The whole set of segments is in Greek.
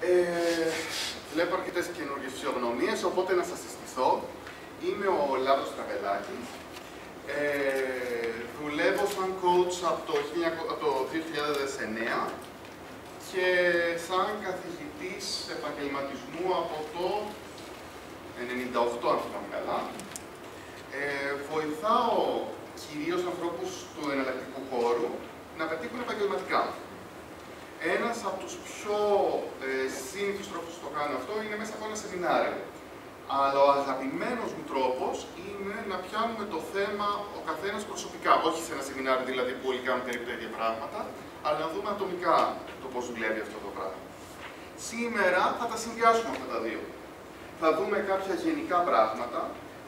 Ε, βλέπω αρκετές καινούργιες φυσιογνωμίες, οπότε να σας συστηθώ. Είμαι ο Λάβρος Τραβελάκης. Ε, δουλεύω σαν coach από το, 1900 από το 2009 και σαν καθηγητής επαγγελματισμού από το 98, αν θυμάμαι καλά. Ε, βοηθάω κυρίως ανθρώπους του εναλλακτικού χώρου να πετύχουν επαγγελματικά. Ένας από τους πιο ε, σύνηθους τρόπους που το κάνω αυτό είναι μέσα από ένα σεμινάριο. Αλλά ο αγαπημένος μου τρόπος είναι να πιάνουμε το θέμα ο καθένας προσωπικά. Όχι σε ένα σεμινάριο δηλαδή που όλοι κάνουν περίπου τα ίδια πράγματα, αλλά να δούμε ατομικά το πώς δουλεύει αυτό το πράγμα. Σήμερα θα τα συνδυάσουμε αυτά τα δύο. Θα δούμε κάποια γενικά πράγματα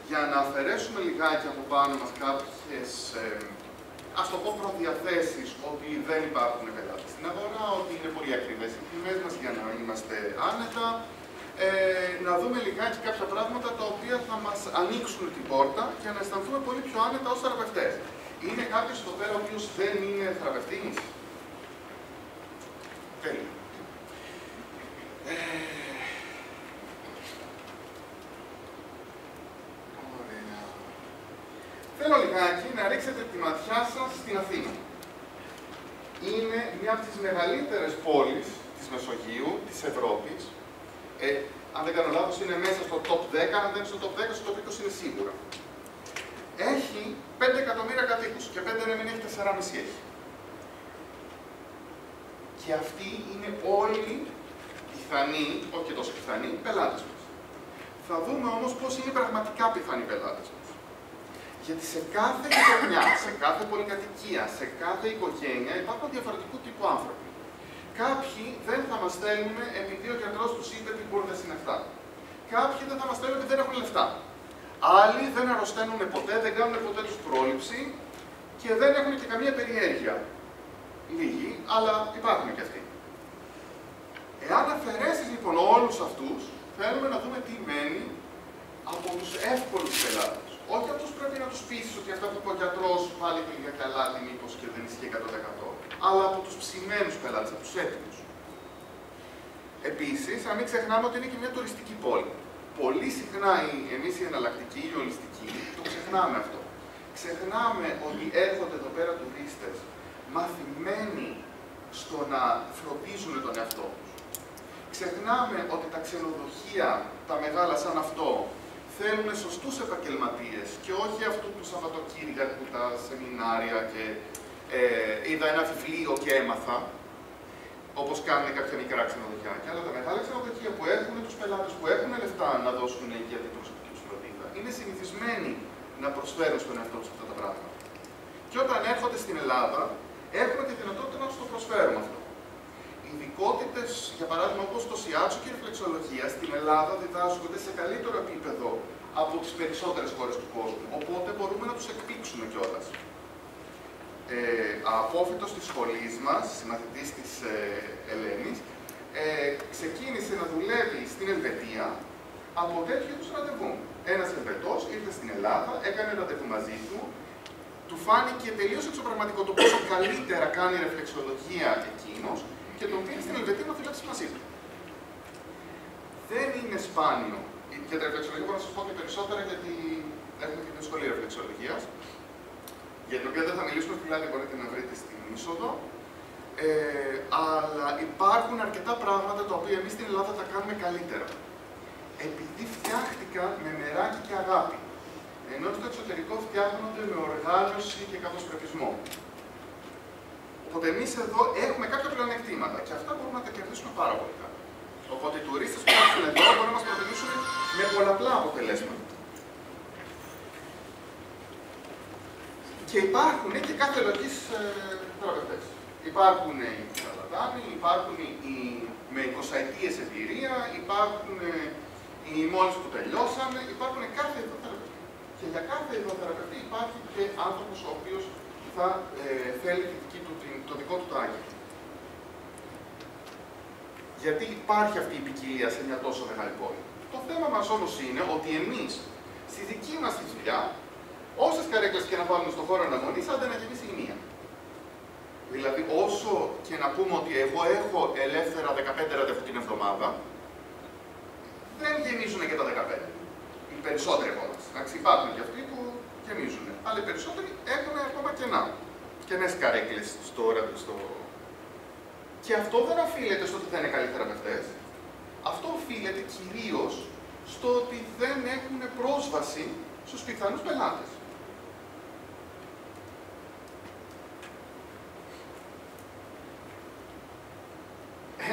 για να αφαιρέσουμε λιγάκι από πάνω μας κάποιες, ε, ας το πω, προδιαθέσεις ότι δεν υπάρχουν πελάτες στην αγορά, ότι είναι πολύ ακριβές οι τιμές μας για να είμαστε άνετα, ε, να δούμε λιγάκι κάποια πράγματα τα οποία θα μας ανοίξουν την πόρτα και να αισθανθούμε πολύ πιο άνετα ως θεραπευτές. Είναι κάποιος εδώ πέρα ο οποίος δεν είναι θεραπευτής; Τέλεια. Ε, ωραία. Θέλω λιγάκι να ρίξετε τη ματιά σας στην Αθήνα. Είναι μια από τις μεγαλύτερες πόλεις της Μεσογείου, της Ευρώπης. Ε, αν δεν κάνω λάθος, είναι μέσα στο top 10, αν δεν είναι στο top 10, στο top 20 είναι σίγουρα. Έχει 5 εκατομμύρια κατοίκους και 5 δεν έχει 4,5 έχει. Και αυτοί είναι όλοι πιθανοί, όχι και τόσο πιθανοί, πελάτες μας. Θα δούμε όμως πώς είναι πραγματικά πιθανοί πελάτες μας. Γιατί σε κάθε γειτονιά, σε κάθε πολυκατοικία, σε κάθε οικογένεια υπάρχουν διαφορετικού τύπου άνθρωποι. Κάποιοι δεν θα μας στέλνουν επειδή ο γιατρός τους είπε τι μπουρδε είναι αυτά. Κάποιοι δεν θα μας στέλνουν επειδή δεν έχουν λεφτά. Άλλοι δεν αρρωσταίνουν ποτέ, δεν κάνουν ποτέ τους πρόληψη και δεν έχουν και καμία περιέργεια. Λίγοι, αλλά υπάρχουν και αυτοί. Εάν αφαιρέσεις λοιπόν όλους αυτούς, θέλουμε να δούμε τι μένει από τους εύκολους πελάτες. Όχι αυτού πρέπει να τους πείσει ότι αυτό που είπε ο γιατρός πάλι και για καλά, μήπω και δεν ισχύει 100% αλλά από τους ψημένους πελάτες, από τους έτοιμους. Επίσης, να μην ξεχνάμε ότι είναι και μια τουριστική πόλη. Πολύ συχνά εμείς οι εναλλακτικοί, οι ολιστικοί, το ξεχνάμε αυτό. Ξεχνάμε ότι έρχονται εδώ πέρα τουρίστες μαθημένοι στο να φροντίζουν τον εαυτό τους. Ξεχνάμε ότι τα ξενοδοχεία, τα μεγάλα σαν αυτό, θέλουν σωστούς επαγγελματίες και όχι αυτού του Σαββατοκύριακου, τα σεμινάρια και ε, είδα ένα βιβλίο και έμαθα, όπως κάνουν κάποια μικρά ξενοδοχεία. Αλλά τα μεγάλα ξενοδοχεία που έχουν τους πελάτες που έχουν λεφτά να δώσουν για την προσωπική τους φροντίδα, είναι συνηθισμένοι να προσφέρουν στον εαυτό τους αυτά τα πράγματα. Και όταν έρχονται στην Ελλάδα, έχουν τη δυνατότητα να τους το προσφέρουν αυτό. Ειδικότητες, για παράδειγμα, όπως το σιάτσο και η ρεφλεξολογία, στην Ελλάδα διδάσκονται σε καλύτερο επίπεδο από τις περισσότερες χώρες του κόσμου. Οπότε μπορούμε να τους εκπίξουμε κιόλας ε, απόφυτος της σχολής μας, συμμαθητής της ε, Ελένης, ε, ξεκίνησε να δουλεύει στην Ελβετία από τέτοιους είδους ραντεβού. Ένας Ελβετός ήρθε στην Ελλάδα, έκανε ραντεβού μαζί του, του φάνηκε τελείως εξωπραγματικό το πόσο καλύτερα κάνει η ρεφλεξολογία εκείνος και τον πήρε στην Ελβετία να δουλέψει μαζί του. Δεν είναι σπάνιο. Για τη ρεφλεξολογία μπορώ να σας πω και περισσότερα γιατί έχουμε και την σχολή ρεφλεξολογίας για την οποία δεν θα μιλήσουμε, δηλαδή μπορείτε να βρείτε στην είσοδο. Ε, αλλά υπάρχουν αρκετά πράγματα τα οποία εμείς στην Ελλάδα τα κάνουμε καλύτερα. Επειδή φτιάχτηκαν με μεράκι και αγάπη. Ενώ στο εξωτερικό φτιάχνονται με οργάνωση και καθοσπρεπισμό. Οπότε εμείς εδώ έχουμε κάποια πλεονεκτήματα και αυτά μπορούμε να τα κερδίσουμε πάρα πολύ καλά. Οπότε οι τουρίστες που έρχονται εδώ μπορούν να μας προτιμήσουν με πολλαπλά αποτελέσματα. Και υπάρχουν και κάθε λογής ε, Υπάρχουν οι Σαρλατάνοι, υπάρχουν οι με 20 ετίες εμπειρία, υπάρχουν οι μόλις που τελειώσανε, υπάρχουν κάθε ειδοθεραπευτή. Και για κάθε ειδοθεραπευτή υπάρχει και άνθρωπος ο οποίος θα ε, θέλει δική του, το δικό του το άγγελμα. Γιατί υπάρχει αυτή η ποικιλία σε μια τόσο μεγάλη πόλη; Το θέμα μας όμως είναι ότι εμείς στη δική μας τη δουλειά Όσες καρέκλες και να βάλουμε στον χώρο αναμονής, άντε να γεμίσει η μία. Δηλαδή, όσο και να πούμε ότι εγώ έχω ελεύθερα 15 ραντεβού την εβδομάδα, δεν γεμίζουν και τα 15. Οι περισσότεροι από εμάς. Υπάρχουν και αυτοί που γεμίζουν. Αλλά οι περισσότεροι έχουν ακόμα κενά. Κενές καρέκλες στο, στο... Και αυτό δεν οφείλεται στο ότι δεν είναι καλοί θεραπευτέ. Αυτό οφείλεται κυρίως στο ότι δεν έχουν πρόσβαση στους πιθανούς πελάτες.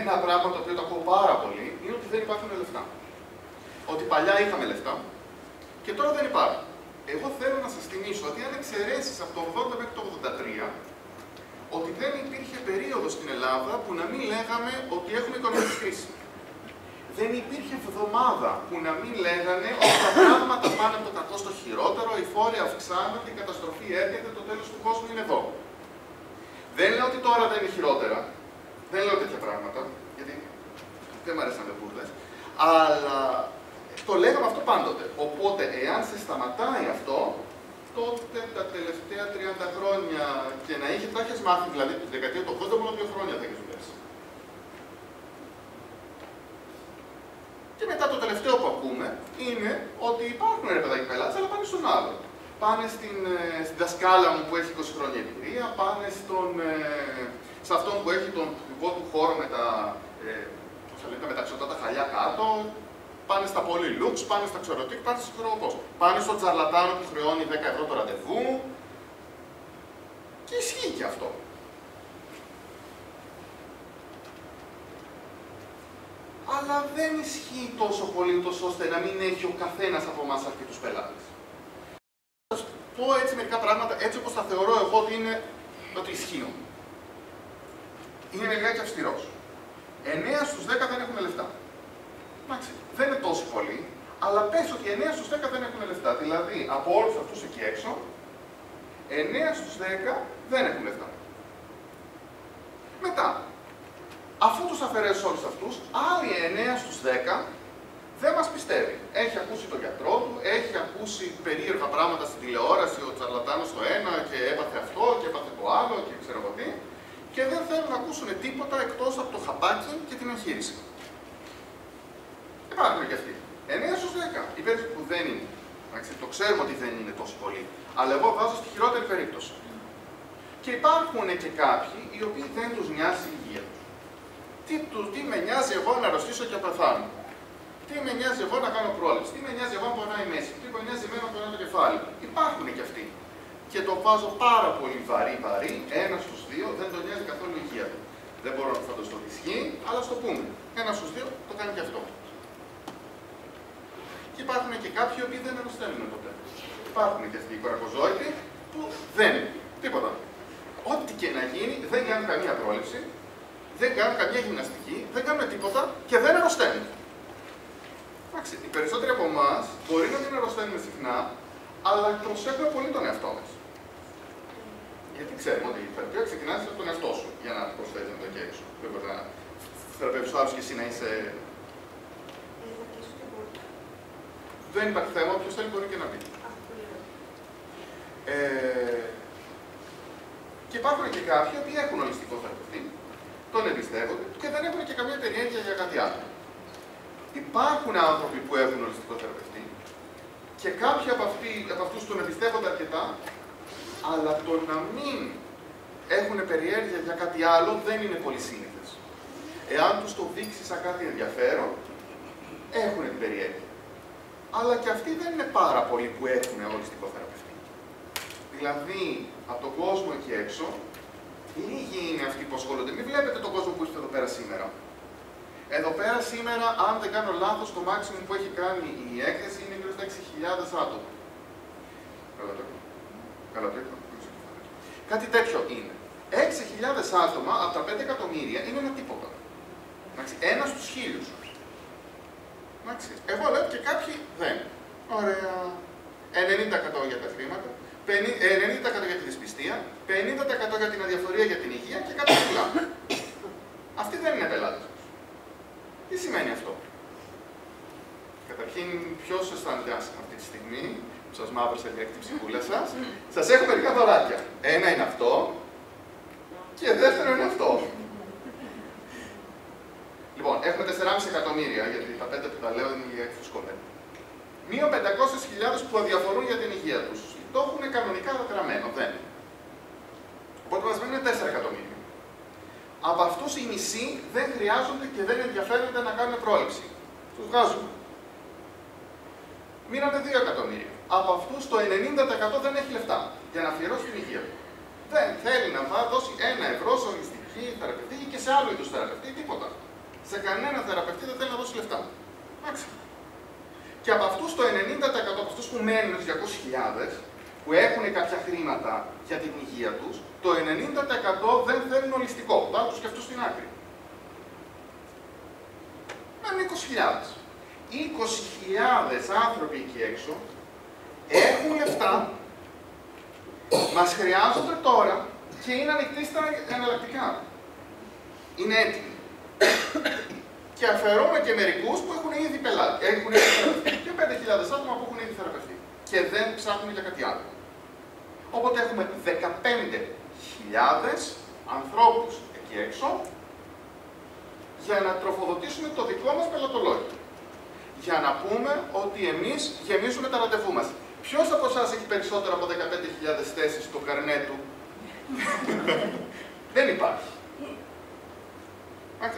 Ένα πράγμα το οποίο το ακούω πάρα πολύ είναι ότι δεν υπάρχουν λεφτά. Ότι παλιά είχαμε λεφτά και τώρα δεν υπάρχουν. Εγώ θέλω να σας θυμίσω ότι αν εξαιρέσεις από το 80 μέχρι το 83, ότι δεν υπήρχε περίοδος στην Ελλάδα που να μην λέγαμε ότι έχουμε οικονομική κρίση δεν υπήρχε εβδομάδα που να μην λέγανε ότι τα πράγματα πάνε από το κακό στο χειρότερο, οι φόροι αυξάνονται, η καταστροφή έρχεται, το τέλος του κόσμου είναι εδώ. Δεν λέω ότι τώρα δεν είναι χειρότερα. Δεν λέω τέτοια πράγματα, γιατί δεν μου αρέσουν μπουρδες. Αλλά το λέγαμε αυτό πάντοτε. Οπότε, εάν σε σταματάει αυτό, τότε τα τελευταία 30 χρόνια και να είχε, τα έχεις μάθει δηλαδή τη δεκαετία του 80 μόνο δύο χρόνια δεν έχεις Και μετά το τελευταίο που ακούμε είναι ότι υπάρχουν ρε παιδάκι πελάτε, αλλά πάνε στον άλλο. Πάνε στην, ε, στην δασκάλα μου που έχει 20 χρόνια εμπειρία, πάνε στον, ε, σε αυτόν που έχει τον δικό του χώρο με τα, ε, λέτε, με τα τα χαλιά κάτω, πάνε στα πολύ lux, πάνε στα ξερωτή, πάνε στο ξέρω πώς. Πάνε στον τζαρλατάνο που χρεώνει 10 ευρώ το ραντεβού. Και ισχύει και αυτό. αλλά δεν ισχύει τόσο πολύ τόσο ώστε να μην έχει ο καθένας από εμάς αρκετούς πελάτες. Θα σας πω έτσι μερικά πράγματα, έτσι όπως τα θεωρώ εγώ ότι είναι ότι ισχύουν. Είναι λιγάκι αυστηρός. 9 στους 10 δεν έχουν λεφτά. Εντάξει, δεν είναι τόσο πολύ, αλλά πες ότι 9 στους 10 δεν έχουν λεφτά. Δηλαδή, από όλους αυτούς εκεί έξω, 9 στους 10 δεν έχουν λεφτά. Μετά, Αφού τους αφαιρέσεις όλους αυτούς, άλλοι 9 στους 10 δεν μας πιστεύει. Έχει ακούσει τον γιατρό του, έχει ακούσει περίεργα πράγματα στην τηλεόραση, ο τσαρλατάνος το ένα και έπαθε αυτό και έπαθε το άλλο και ξέρω εγώ τι, και δεν θέλουν να ακούσουν τίποτα εκτός από το χαπάκι και την εγχείρηση. Υπάρχουν και αυτοί. 9 στους 10. Οι που δεν είναι. το ξέρουμε ότι δεν είναι τόσο πολύ. Αλλά εγώ βάζω στη χειρότερη περίπτωση. Και υπάρχουν και κάποιοι οι οποίοι δεν τους νοιάζει η υγεία του. Τι, τους, τι με νοιάζει εγώ να αρρωστήσω και να πεθάνω. Τι με νοιάζει εγώ να κάνω πρόληψη. Τι με νοιάζει εγώ να πονάει η μέση. Τι με νοιάζει εμένα να πονάει το κεφάλι. Υπάρχουν και αυτοί. Και το βάζω πάρα πολύ βαρύ, βαρύ. Ένας στους δύο δεν τον νοιάζει καθόλου η υγεία του. Δεν μπορώ να φανταστώ τι ισχύει, αλλά στο πούμε. Ένας στους δύο το κάνει και αυτό. Και υπάρχουν και κάποιοι οποίοι δεν αρρωσταίνουν ποτέ. Υπάρχουν και αυτοί οι κορακοζόητοι που δεν. Τίποτα. Ό,τι και να γίνει δεν κάνουν καμία πρόληψη, δεν κάνουν καμία γυμναστική, δεν κάνουν τίποτα και δεν αρρωσταίνουν. Εντάξει, οι περισσότεροι από εμάς μπορεί να μην αρρωσταίνουμε συχνά, αλλά προσέχουμε πολύ τον εαυτό μας. Γιατί ξέρουμε ότι η θεραπεία ξεκινάει από τον εαυτό σου για να προσφέρει το εκεί έξω. Δεν μπορείς να θεραπεύσει άλλος και εσύ να είσαι. Δεν υπάρχει θέμα, όποιος θέλει μπορεί και να πει. Ε, και υπάρχουν και κάποιοι που έχουν ολιστικό θεραπευτή, τον εμπιστεύονται και δεν έχουν και καμία περιέργεια για κάτι άλλο. Υπάρχουν άνθρωποι που έχουν ολιστικό θεραπευτή και κάποιοι από, αυτοί, από αυτούς τον εμπιστεύονται αρκετά, αλλά το να μην έχουν περιέργεια για κάτι άλλο δεν είναι πολύ σύνηθες. Εάν τους το δείξει σαν κάτι ενδιαφέρον, έχουν την περιέργεια. Αλλά και αυτοί δεν είναι πάρα πολλοί που έχουν ολιστικό θεραπευτή. Δηλαδή, από τον κόσμο εκεί έξω, Λίγοι είναι αυτοί που ασχολούνται. Μην βλέπετε τον κόσμο που είστε εδώ πέρα σήμερα. Εδώ πέρα σήμερα, αν δεν κάνω λάθος, το maximum που έχει κάνει η έκθεση είναι γύρω στα 6.000 άτομα. Καλά το Κάτι τέτοιο είναι. 6.000 άτομα από τα 5 εκατομμύρια είναι ένα τίποτα. Ένας στους χίλιους. Εγώ λέω και κάποιοι δεν. Ωραία. 90% για τα χρήματα, 90% ε, για τη δυσπιστία, 50% για την αδιαφορία για την υγεία και κάτι άλλα. Αυτοί δεν είναι πελάτες. Τι σημαίνει αυτό; Καταρχήν, ποιος αισθάνεται άσχημα αυτή τη στιγμή, που σας μαύρωσε για την ψυχούλα σας, σας έχω μερικά δωράκια. Ένα είναι αυτό και δεύτερο είναι αυτό. 1,5 εκατομμύρια, γιατί τα πέντε που τα λέω είναι για εξωσκομένα. Μείον 500.000 που αδιαφορούν για την υγεία τους. Το έχουν κανονικά γραμμένο, δεν. Οπότε μα μένουν 4 εκατομμύρια. Από αυτούς οι μισοί δεν χρειάζονται και δεν ενδιαφέρονται να κάνουν πρόληψη. Τους βγάζουμε. Μείνανε 2 εκατομμύρια. Από αυτούς το 90% δεν έχει λεφτά για να αφιερώσει την υγεία του. Δεν θέλει να δώσει ένα ευρώ σε ολιστική θεραπευτή ή και σε άλλο είδους θεραπευτή, τίποτα. Σε κανένα θεραπευτή δεν θέλει να δώσει λεφτά. Εντάξει. Και από αυτούς το 90% από αυτούς που μένουν 200.000, που έχουν κάποια χρήματα για την υγεία τους, το 90% δεν θέλουν ολιστικό. Βάλτε τους και αυτούς στην άκρη. Μένουν 20.000. 20.000 άνθρωποι εκεί έξω έχουν λεφτά, μας χρειάζονται τώρα και είναι ανοιχτοί στα εναλλακτικά. Είναι έτοιμοι. Και αφαιρούμε και μερικούς που έχουν ήδη πελάτη. Έχουν ήδη θεραπευτεί. Και 5.000 άτομα που έχουν ήδη θεραπευτεί. Και δεν ψάχνουν για κάτι άλλο. Οπότε έχουμε 15.000 ανθρώπους εκεί έξω για να τροφοδοτήσουμε το δικό μας πελατολόγιο. Για να πούμε ότι εμείς γεμίζουμε τα ραντεβού μας. Ποιος από εσάς έχει περισσότερο από 15.000 θέσεις στο καρνέ του; Δεν υπάρχει.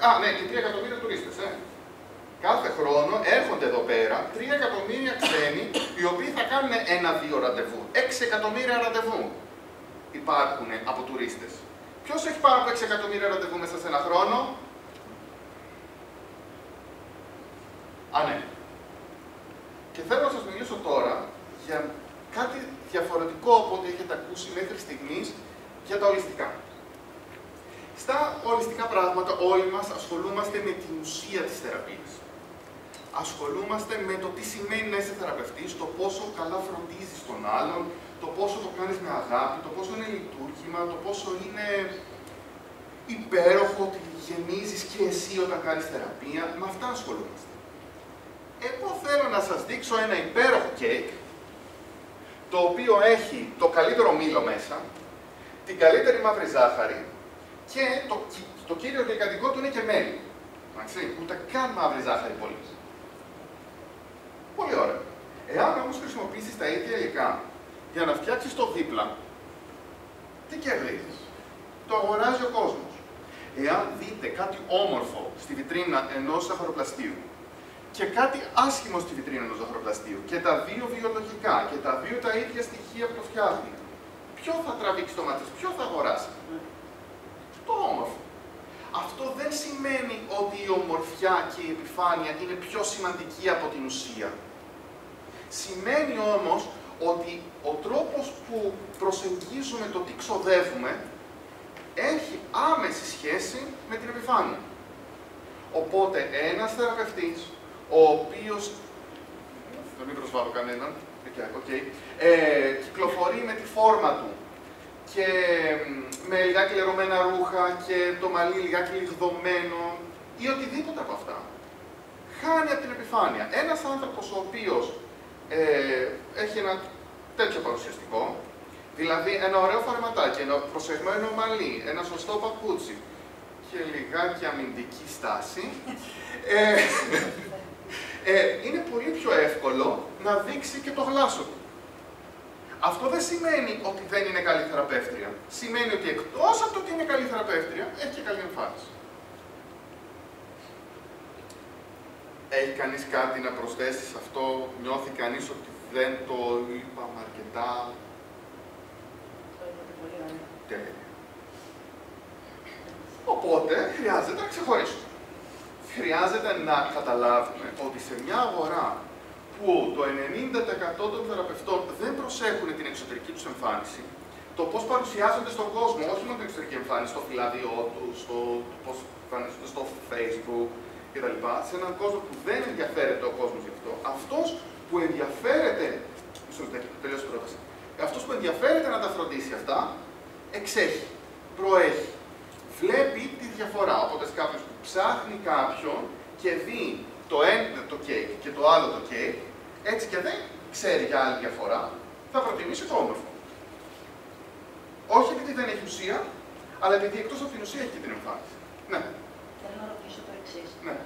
Α, ναι, και 3 εκατομμύρια τουρίστες, ε. Κάθε χρόνο έρχονται εδώ πέρα 3 εκατομμύρια ξένοι, οι οποίοι θα κάνουν ένα-δύο ραντεβού. 6 εκατομμύρια ραντεβού υπάρχουν από τουρίστες. Ποιος έχει πάνω από 6 εκατομμύρια ραντεβού μέσα σε ένα χρόνο; Α, ναι. Και θέλω να σας μιλήσω τώρα για κάτι διαφορετικό από ό,τι έχετε ακούσει μέχρι στιγμής για τα ολιστικά. Στα ολιστικά πράγματα όλοι μας ασχολούμαστε με την ουσία της θεραπείας. Ασχολούμαστε με το τι σημαίνει να είσαι θεραπευτής, το πόσο καλά φροντίζεις τον άλλον, το πόσο το κάνεις με αγάπη, το πόσο είναι λειτουργήμα, το πόσο είναι υπέροχο ότι γεμίζεις και εσύ όταν κάνεις θεραπεία. Με αυτά ασχολούμαστε. Εγώ θέλω να σας δείξω ένα υπέροχο κέικ, το οποίο έχει το καλύτερο μήλο μέσα, την καλύτερη μαύρη ζάχαρη και το, το κύριο γλυκαντικό του είναι και μέλι. Εντάξει, ούτε καν μαύρη ζάχαρη πολύς. Πολύ ωραία. Εάν όμως χρησιμοποιήσεις τα ίδια υλικά για να φτιάξεις το δίπλα, τι κερδίζεις; Το αγοράζει ο κόσμος. Εάν δείτε κάτι όμορφο στη βιτρίνα ενός ζαχαροπλαστείου και κάτι άσχημο στη βιτρίνα ενός ζαχαροπλαστείου και τα δύο βιολογικά και τα δύο τα ίδια στοιχεία που το φτιάχνει, ποιο θα τραβήξει το μάτι, ποιο θα αγοράσει; Το όμορφο. Αυτό δεν σημαίνει ότι η ομορφιά και η επιφάνεια είναι πιο σημαντική από την ουσία. Σημαίνει όμως ότι ο τρόπος που προσεγγίζουμε το τι ξοδεύουμε έχει άμεση σχέση με την επιφάνεια. Οπότε ένας θεραπευτής, ο οποίος, δεν μην προσβάλλω κανέναν, okay, ε, κυκλοφορεί με τη φόρμα του και με λιγάκι λερωμένα ρούχα και το μαλλί λιγάκι λιγδωμένο ή οτιδήποτε από αυτά, χάνει από την επιφάνεια. Ένας άνθρωπος ο οποίος ε, έχει ένα τέτοιο παρουσιαστικό, δηλαδή ένα ωραίο φαρματάκι, ένα προσεγμένο μαλλί, ένα σωστό παπούτσι και λιγάκι αμυντική στάση, ε, ε, είναι πολύ πιο εύκολο να δείξει και το γλάσο του. Αυτό δεν σημαίνει ότι δεν είναι καλή θεραπεύτρια. Σημαίνει ότι εκτός από το ότι είναι καλή θεραπεύτρια, έχει και καλή εμφάνιση. Έχει κανείς κάτι να προσθέσει σε αυτό, νιώθει κανείς ότι δεν το είπαμε αρκετά; Τέλεια. Οπότε χρειάζεται να ξεχωρίσουμε. Χρειάζεται να καταλάβουμε ότι σε μια αγορά που το 90% των θεραπευτών δεν προσέχουν την εξωτερική τους εμφάνιση, το πώς παρουσιάζονται στον κόσμο, όχι μόνο την εξωτερική εμφάνιση, στο φυλάδιό τους, στο πώς εμφανίζονται στο facebook κτλ. Σε έναν κόσμο που δεν ενδιαφέρεται ο κόσμος γι' αυτό, αυτός που ενδιαφέρεται, μισό τελειώσει πρόταση, αυτός που ενδιαφέρεται να τα φροντίσει αυτά, εξέχει, προέχει, βλέπει τη διαφορά. Οπότε κάποιο που ψάχνει κάποιον και δει το ένα το κέικ και το άλλο το κέικ, έτσι και δεν ξέρει για άλλη διαφορά, θα προτιμήσει το όμορφο. Όχι επειδή δεν έχει ουσία, αλλά επειδή εκτός από την ουσία έχει την εμφάνιση. Ναι. Θέλω να ρωτήσω το εξής. Ναι.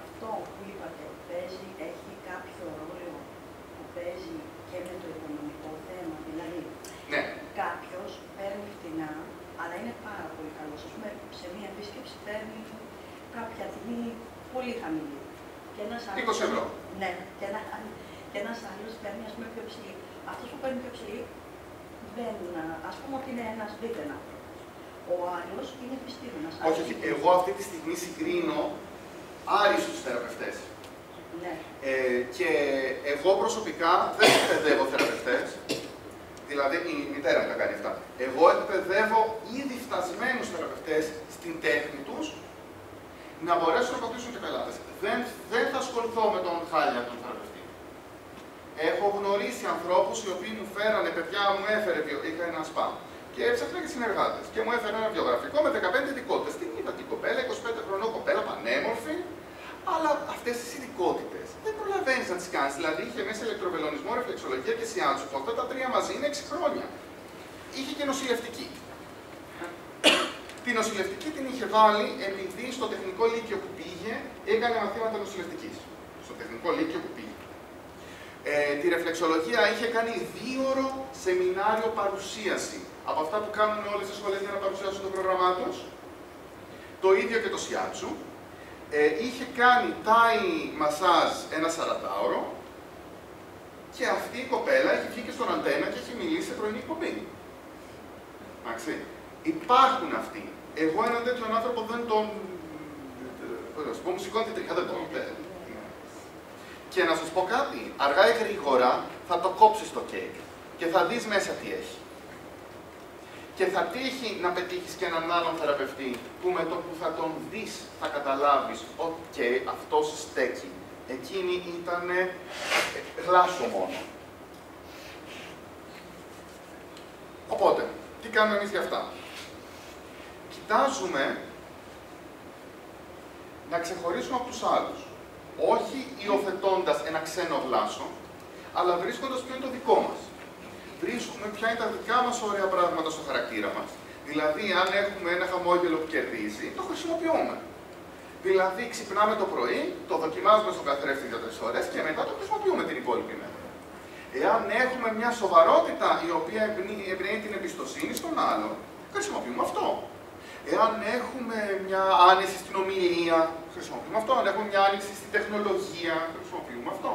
Αυτό που είπατε παίζει, έχει κάποιο ρόλο που παίζει και με το οικονομικό θέμα. Δηλαδή, ναι. κάποιος παίρνει φτηνά, αλλά είναι πάρα πολύ καλός. Α πούμε, σε μία επίσκεψη παίρνει κάποια τιμή πολύ χαμηλή. Και ένας 20 ευρώ. Ναι, και, ένα, και ένας άλλος παίρνει ας πούμε πιο ψηλή. Αυτός που παίρνει πιο ψηλή δεν, ας πούμε ότι είναι ένας δίθεν άνθρωπος. Ο άλλος είναι επιστήμονας. Όχι, όχι. Εγώ αυτή τη στιγμή συγκρίνω άριστους θεραπευτές. Ναι. Ε, και εγώ προσωπικά δεν εκπαιδεύω θεραπευτές, δηλαδή η μητέρα τα κάνει αυτά. Εγώ εκπαιδεύω ήδη φτασμένους θεραπευτές στην τέχνη τους να μπορέσουν να αποκτήσουν και πελάτες. Δεν, δεν θα ασχοληθώ με τον χάλια τον θεραπευτή. Έχω γνωρίσει ανθρώπους οι οποίοι μου φέρανε, παιδιά μου έφερε, είχα ένα σπα. Και έψαχνα και συνεργάτες. Και μου έφερε ένα βιογραφικό με 15 ειδικότητες. Την είδα την κοπέλα, 25 χρονών κοπέλα, πανέμορφη, αλλά αυτές τις ειδικότητες δεν προλαβαίνεις να τις κάνεις. Δηλαδή είχε μέσα ηλεκτροβελονισμό, ρεφλεξολογία και σιάντσου. Αυτά τα τρία μαζί είναι 6 χρόνια. Είχε και νοσηλευτική. Την νοσηλευτική την είχε βάλει επειδή στο τεχνικό λύκειο που πήγε έκανε μαθήματα νοσηλευτικής. Στο τεχνικό λύκειο που πήγε. Ε, τη ρεφλεξολογία είχε κάνει δύο ώρο σεμινάριο παρουσίαση από αυτά που κάνουν όλες τι σχολές για να παρουσιάσουν το πρόγραμμά τους. Το ίδιο και το σιάτσου. Ε, είχε κάνει τάι μασάζ ένα 40ωρο και αυτή η κοπέλα έχει βγει και στον αντένα και έχει μιλήσει σε πρωινή εκπομπή. Εντάξει. Υπάρχουν αυτοί. Εγώ έναν τέτοιον άνθρωπο δεν τον. Θα πω, μου σηκώνει τριχά, δεν τον. Και να σας πω κάτι, αργά ή γρήγορα θα το κόψεις το κέικ και θα δεις μέσα τι έχει και θα τύχει να πετύχεις και έναν άλλον θεραπευτή που με το που θα τον δεις θα καταλάβεις ότι αυτός στέκει. Εκείνη ήταν γλάσο μόνο. Οπότε, τι κάνουμε εμείς για αυτά; Κοιτάζουμε να ξεχωρίσουμε από τους άλλους. Όχι υιοθετώντας ένα ξένο γλάσο, αλλά βρίσκοντας ποιο είναι το δικό μας βρίσκουμε ποια είναι τα δικά μας ωραία πράγματα στο χαρακτήρα μας. Δηλαδή, αν έχουμε ένα χαμόγελο που κερδίζει, το χρησιμοποιούμε. Δηλαδή, ξυπνάμε το πρωί, το δοκιμάζουμε στον καθρέφτη για τρεις ώρες και μετά το χρησιμοποιούμε την υπόλοιπη μέρα. Εάν έχουμε μια σοβαρότητα η οποία εμπνέει την εμπιστοσύνη στον άλλο, χρησιμοποιούμε αυτό. Εάν έχουμε μια άνεση στην ομιλία, χρησιμοποιούμε αυτό. Αν έχουμε μια άνεση στην τεχνολογία, χρησιμοποιούμε αυτό.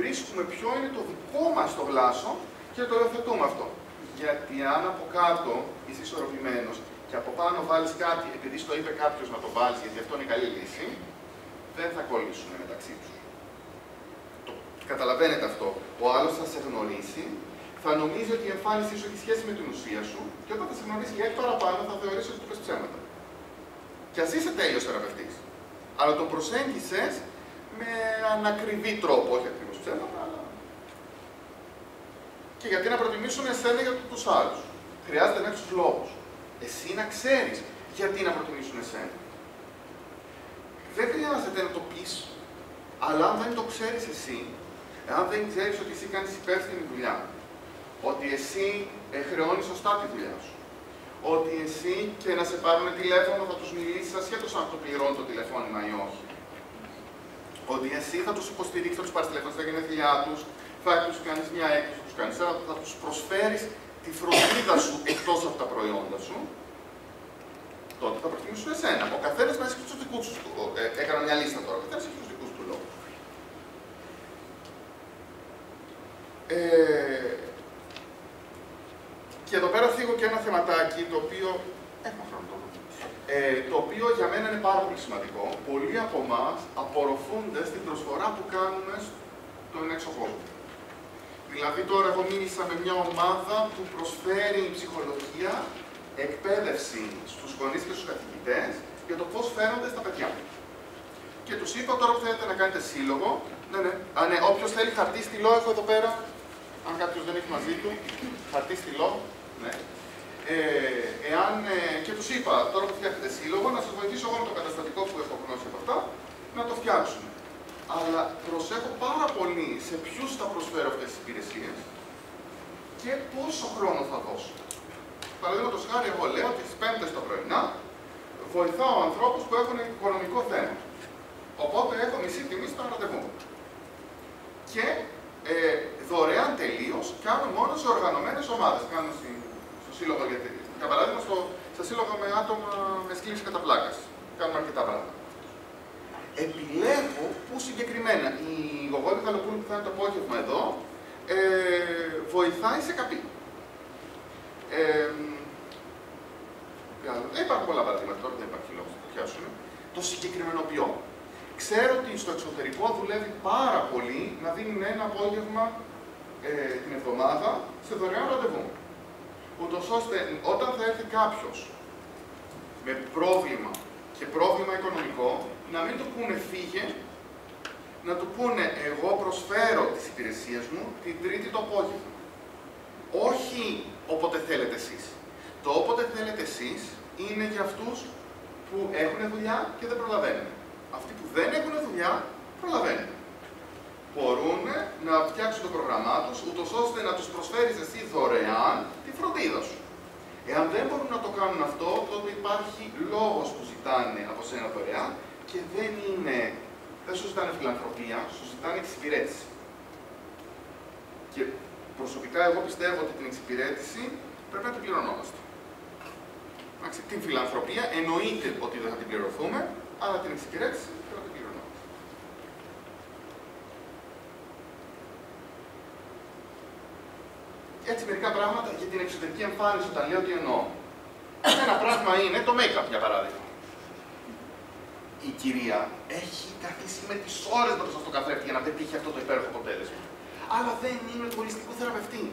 Βρίσκουμε ποιο είναι το δικό μας το γλάσο και το υιοθετούμε αυτό. Γιατί αν από κάτω είσαι ισορροπημένος και από πάνω βάλεις κάτι, επειδή στο είπε κάποιος να το βάλεις, γιατί αυτό είναι καλή λύση, δεν θα κολλήσουν μεταξύ τους. Το καταλαβαίνετε αυτό. Ο άλλος θα σε γνωρίσει, θα νομίζει ότι η εμφάνισή σου έχει σχέση με την ουσία σου, και όταν θα σε γνωρίσει γιατί παραπάνω, θα θεωρήσει ότι του πες ψέματα. Και ας είσαι τέλειος θεραπευτής. Αλλά τον προσέγγισες με ανακριβή τρόπο, όχι ακριβώς ψέματα, και γιατί να προτιμήσουν εσένα για τους άλλους. Χρειάζεται να έχεις του λόγους. Εσύ να ξέρεις γιατί να προτιμήσουν εσένα. Δεν χρειάζεται να το πεις, αλλά αν δεν το ξέρεις εσύ, αν δεν ξέρεις ότι εσύ κάνεις υπεύθυνη δουλειά, ότι εσύ ε, χρεώνει σωστά τη δουλειά σου, ότι εσύ και να σε πάρουν τηλέφωνο θα τους μιλήσεις ασχέτως αν το πληρώνει το τηλεφώνημα ή όχι. Ότι εσύ θα τους υποστηρίξεις, θα τους πάρεις τηλέφωνο στα γενέθλιά τους, θα τους κάνεις μια έκπτωση κάνεις, θα τους προσφέρεις τη φροντίδα σου εκτός από τα προϊόντα σου, τότε θα προτιμήσουν εσένα. Ο καθένας μέσα έχει τους δικούς του. Ε, έκανα μια λίστα τώρα. Ο καθένας έχει τους δικούς του λόγους. Ε, και εδώ πέρα θίγω και ένα θεματάκι το οποίο. Έχουμε χρόνο ε, το οποίο για μένα είναι πάρα πολύ σημαντικό. Πολλοί από εμάς απορροφούνται στην προσφορά που κάνουμε στον έξω κόσμο. Δηλαδή τώρα εγώ μίλησα με μια ομάδα που προσφέρει ψυχολογία, εκπαίδευση στους γονείς και στους καθηγητές για το πώς φαίνονται στα παιδιά. Και τους είπα τώρα που θέλετε να κάνετε σύλλογο, ναι, ναι, Α, ναι όποιος θέλει χαρτί στυλό έχω εδώ πέρα, αν κάποιος δεν έχει μαζί του, χαρτί στυλό, ναι. Ε, εάν, ε, και τους είπα τώρα που φτιάχνετε σύλλογο, να σας βοηθήσω εγώ με το καταστατικό που έχω γνώση από αυτά, να το φτιάξουμε αλλά προσέχω πάρα πολύ σε ποιους θα προσφέρω αυτές τις υπηρεσίες και πόσο χρόνο θα δώσω. Παραδείγματος χάρη, εγώ λέω ότι τι Πέμπτες το πρωινά βοηθάω ανθρώπους που έχουν οικονομικό θέμα. Οπότε έχω μισή τιμή στο ραντεβού. Και ε, δωρεάν τελείως κάνω μόνο σε οργανωμένες ομάδες. Κάνω στο σύλλογο γιατί. Για παράδειγμα, στο, στα σύλλογα με άτομα με με σκλήψη κατά πλάκας. Κάνουμε αρκετά πράγματα. Επιλέγω που συγκεκριμένα η Γογόνη Καλοπούλου που θα είναι το απόγευμα εδώ ε, βοηθάει σε καπί. Ε, ε, υπάρχουν πολλά παραδείγματα τώρα, δεν υπάρχει λόγος να το πιάσουμε. Το συγκεκριμενοποιώ. Ξέρω ότι στο εξωτερικό δουλεύει πάρα πολύ να δίνουν ένα απόγευμα ε, την εβδομάδα σε δωρεάν ραντεβού. Ούτως ώστε όταν θα έρθει κάποιος με πρόβλημα και πρόβλημα οικονομικό, να μην του πούνε φύγε, να του πούνε εγώ προσφέρω τις υπηρεσίες μου την τρίτη το απόγευμα. Όχι όποτε θέλετε εσείς. Το όποτε θέλετε εσείς είναι για αυτούς που έχουν δουλειά και δεν προλαβαίνουν. Αυτοί που δεν έχουν δουλειά, προλαβαίνουν. Μπορούν να φτιάξουν το πρόγραμμά τους, ούτως ώστε να τους προσφέρεις εσύ δωρεάν τη φροντίδα σου. Εάν δεν μπορούν να το κάνουν αυτό, τότε υπάρχει λόγος που ζητάνε από σένα δωρεάν και δεν είναι, δεν σου ζητάνε φιλανθρωπία, σου ζητάνε εξυπηρέτηση. Και προσωπικά εγώ πιστεύω ότι την εξυπηρέτηση πρέπει να την πληρωνόμαστε. Την φιλανθρωπία εννοείται ότι δεν θα την πληρωθούμε, αλλά την εξυπηρέτηση πρέπει να την πληρωνόμαστε. Έτσι μερικά πράγματα για την εξωτερική εμφάνιση όταν λέω τι εννοώ. Ένα πράγμα είναι το make-up για παράδειγμα. Η κυρία έχει καθίσει με τις ώρες μπροστά στο καθρέφτη για να πετύχει αυτό το υπέροχο αποτέλεσμα. Αλλά δεν είναι του ολιστικού θεραπευτή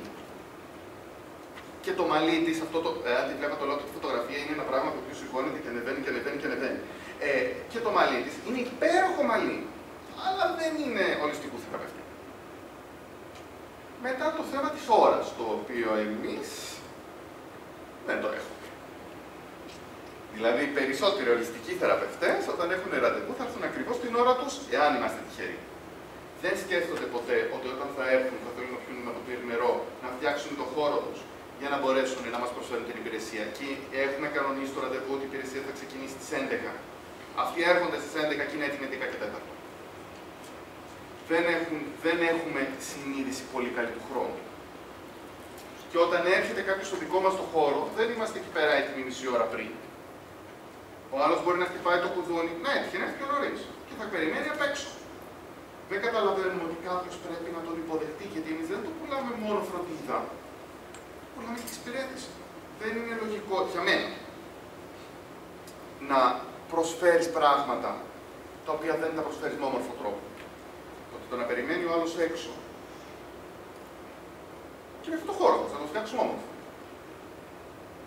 και το μαλλί της, αυτό το. Ε, αν τη βλέπω το τη φωτογραφία, είναι ένα πράγμα που σηκώνεται και ανεβαίνει και ανεβαίνει και ανεβαίνει. Ε, και το μαλλί της είναι υπέροχο μαλλί, αλλά δεν είναι ολιστικού θεραπευτή. Μετά το θέμα της ώρας, το οποίο εμείς δεν το έχουμε. Δηλαδή, οι περισσότεροι ολιστικοί θεραπευτές, όταν έχουν ραντεβού, θα έρθουν ακριβώς την ώρα τους, εάν είμαστε τυχεροί. Δεν σκέφτονται ποτέ ότι όταν θα έρθουν, θα θέλουν να πιούν να το νερό, να φτιάξουν το χώρο τους, για να μπορέσουν να μας προσφέρουν την υπηρεσία. Και έχουμε κανονίσει το ραντεβού ότι η υπηρεσία θα ξεκινήσει στις 11. Αυτοί έρχονται στις 11 και είναι έτοιμοι 10 και 4. Δεν, έχουν, δεν έχουμε συνείδηση πολύ καλή του χρόνου. Και όταν έρχεται κάποιος στο δικό μας το χώρο, δεν είμαστε εκεί πέρα έτοιμοι μισή ώρα πριν. Ο άλλος μπορεί να χτυπάει το κουδούνι, να έτυχε να έρθει πιο νωρί. Και θα περιμένει απ' έξω. Δεν καταλαβαίνουμε ότι κάποιος πρέπει να τον υποδεχτεί, γιατί εμείς δεν το πουλάμε μόνο φροντίδα πουλάμε και εξυπηρέτηση. Δεν είναι λογικό για μένα να προσφέρεις πράγματα τα οποία δεν τα προσφέρεις με όμορφο τρόπο. Ότι το να περιμένει ο άλλος έξω και με αυτό το χώρο θα το φτιάξουμε όμορφο.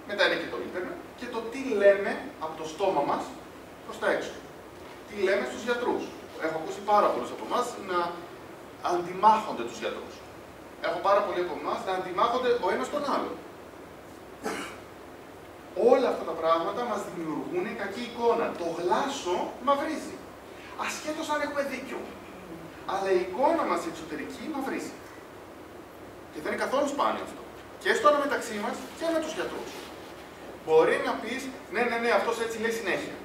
Μετά είναι και το ίντερνετ και το τι λέμε από το στόμα μας προς τα έξω. Τι λέμε στους γιατρούς. Έχω ακούσει πάρα πολλούς από εμάς να αντιμάχονται τους γιατρούς έχω πάρα πολλοί από εμάς να αντιμάχονται ο ένας τον άλλο. Όλα αυτά τα πράγματα μας δημιουργούν κακή εικόνα. Το γλάσο μαυρίζει. Ασχέτως αν έχουμε δίκιο. Αλλά η εικόνα μας εξωτερική μαυρίζει. Και δεν είναι καθόλου σπάνιο αυτό. Και στο μεταξύ μας και με τους γιατρούς. Μπορεί να πεις, ναι, ναι, ναι, αυτός έτσι λέει συνέχεια.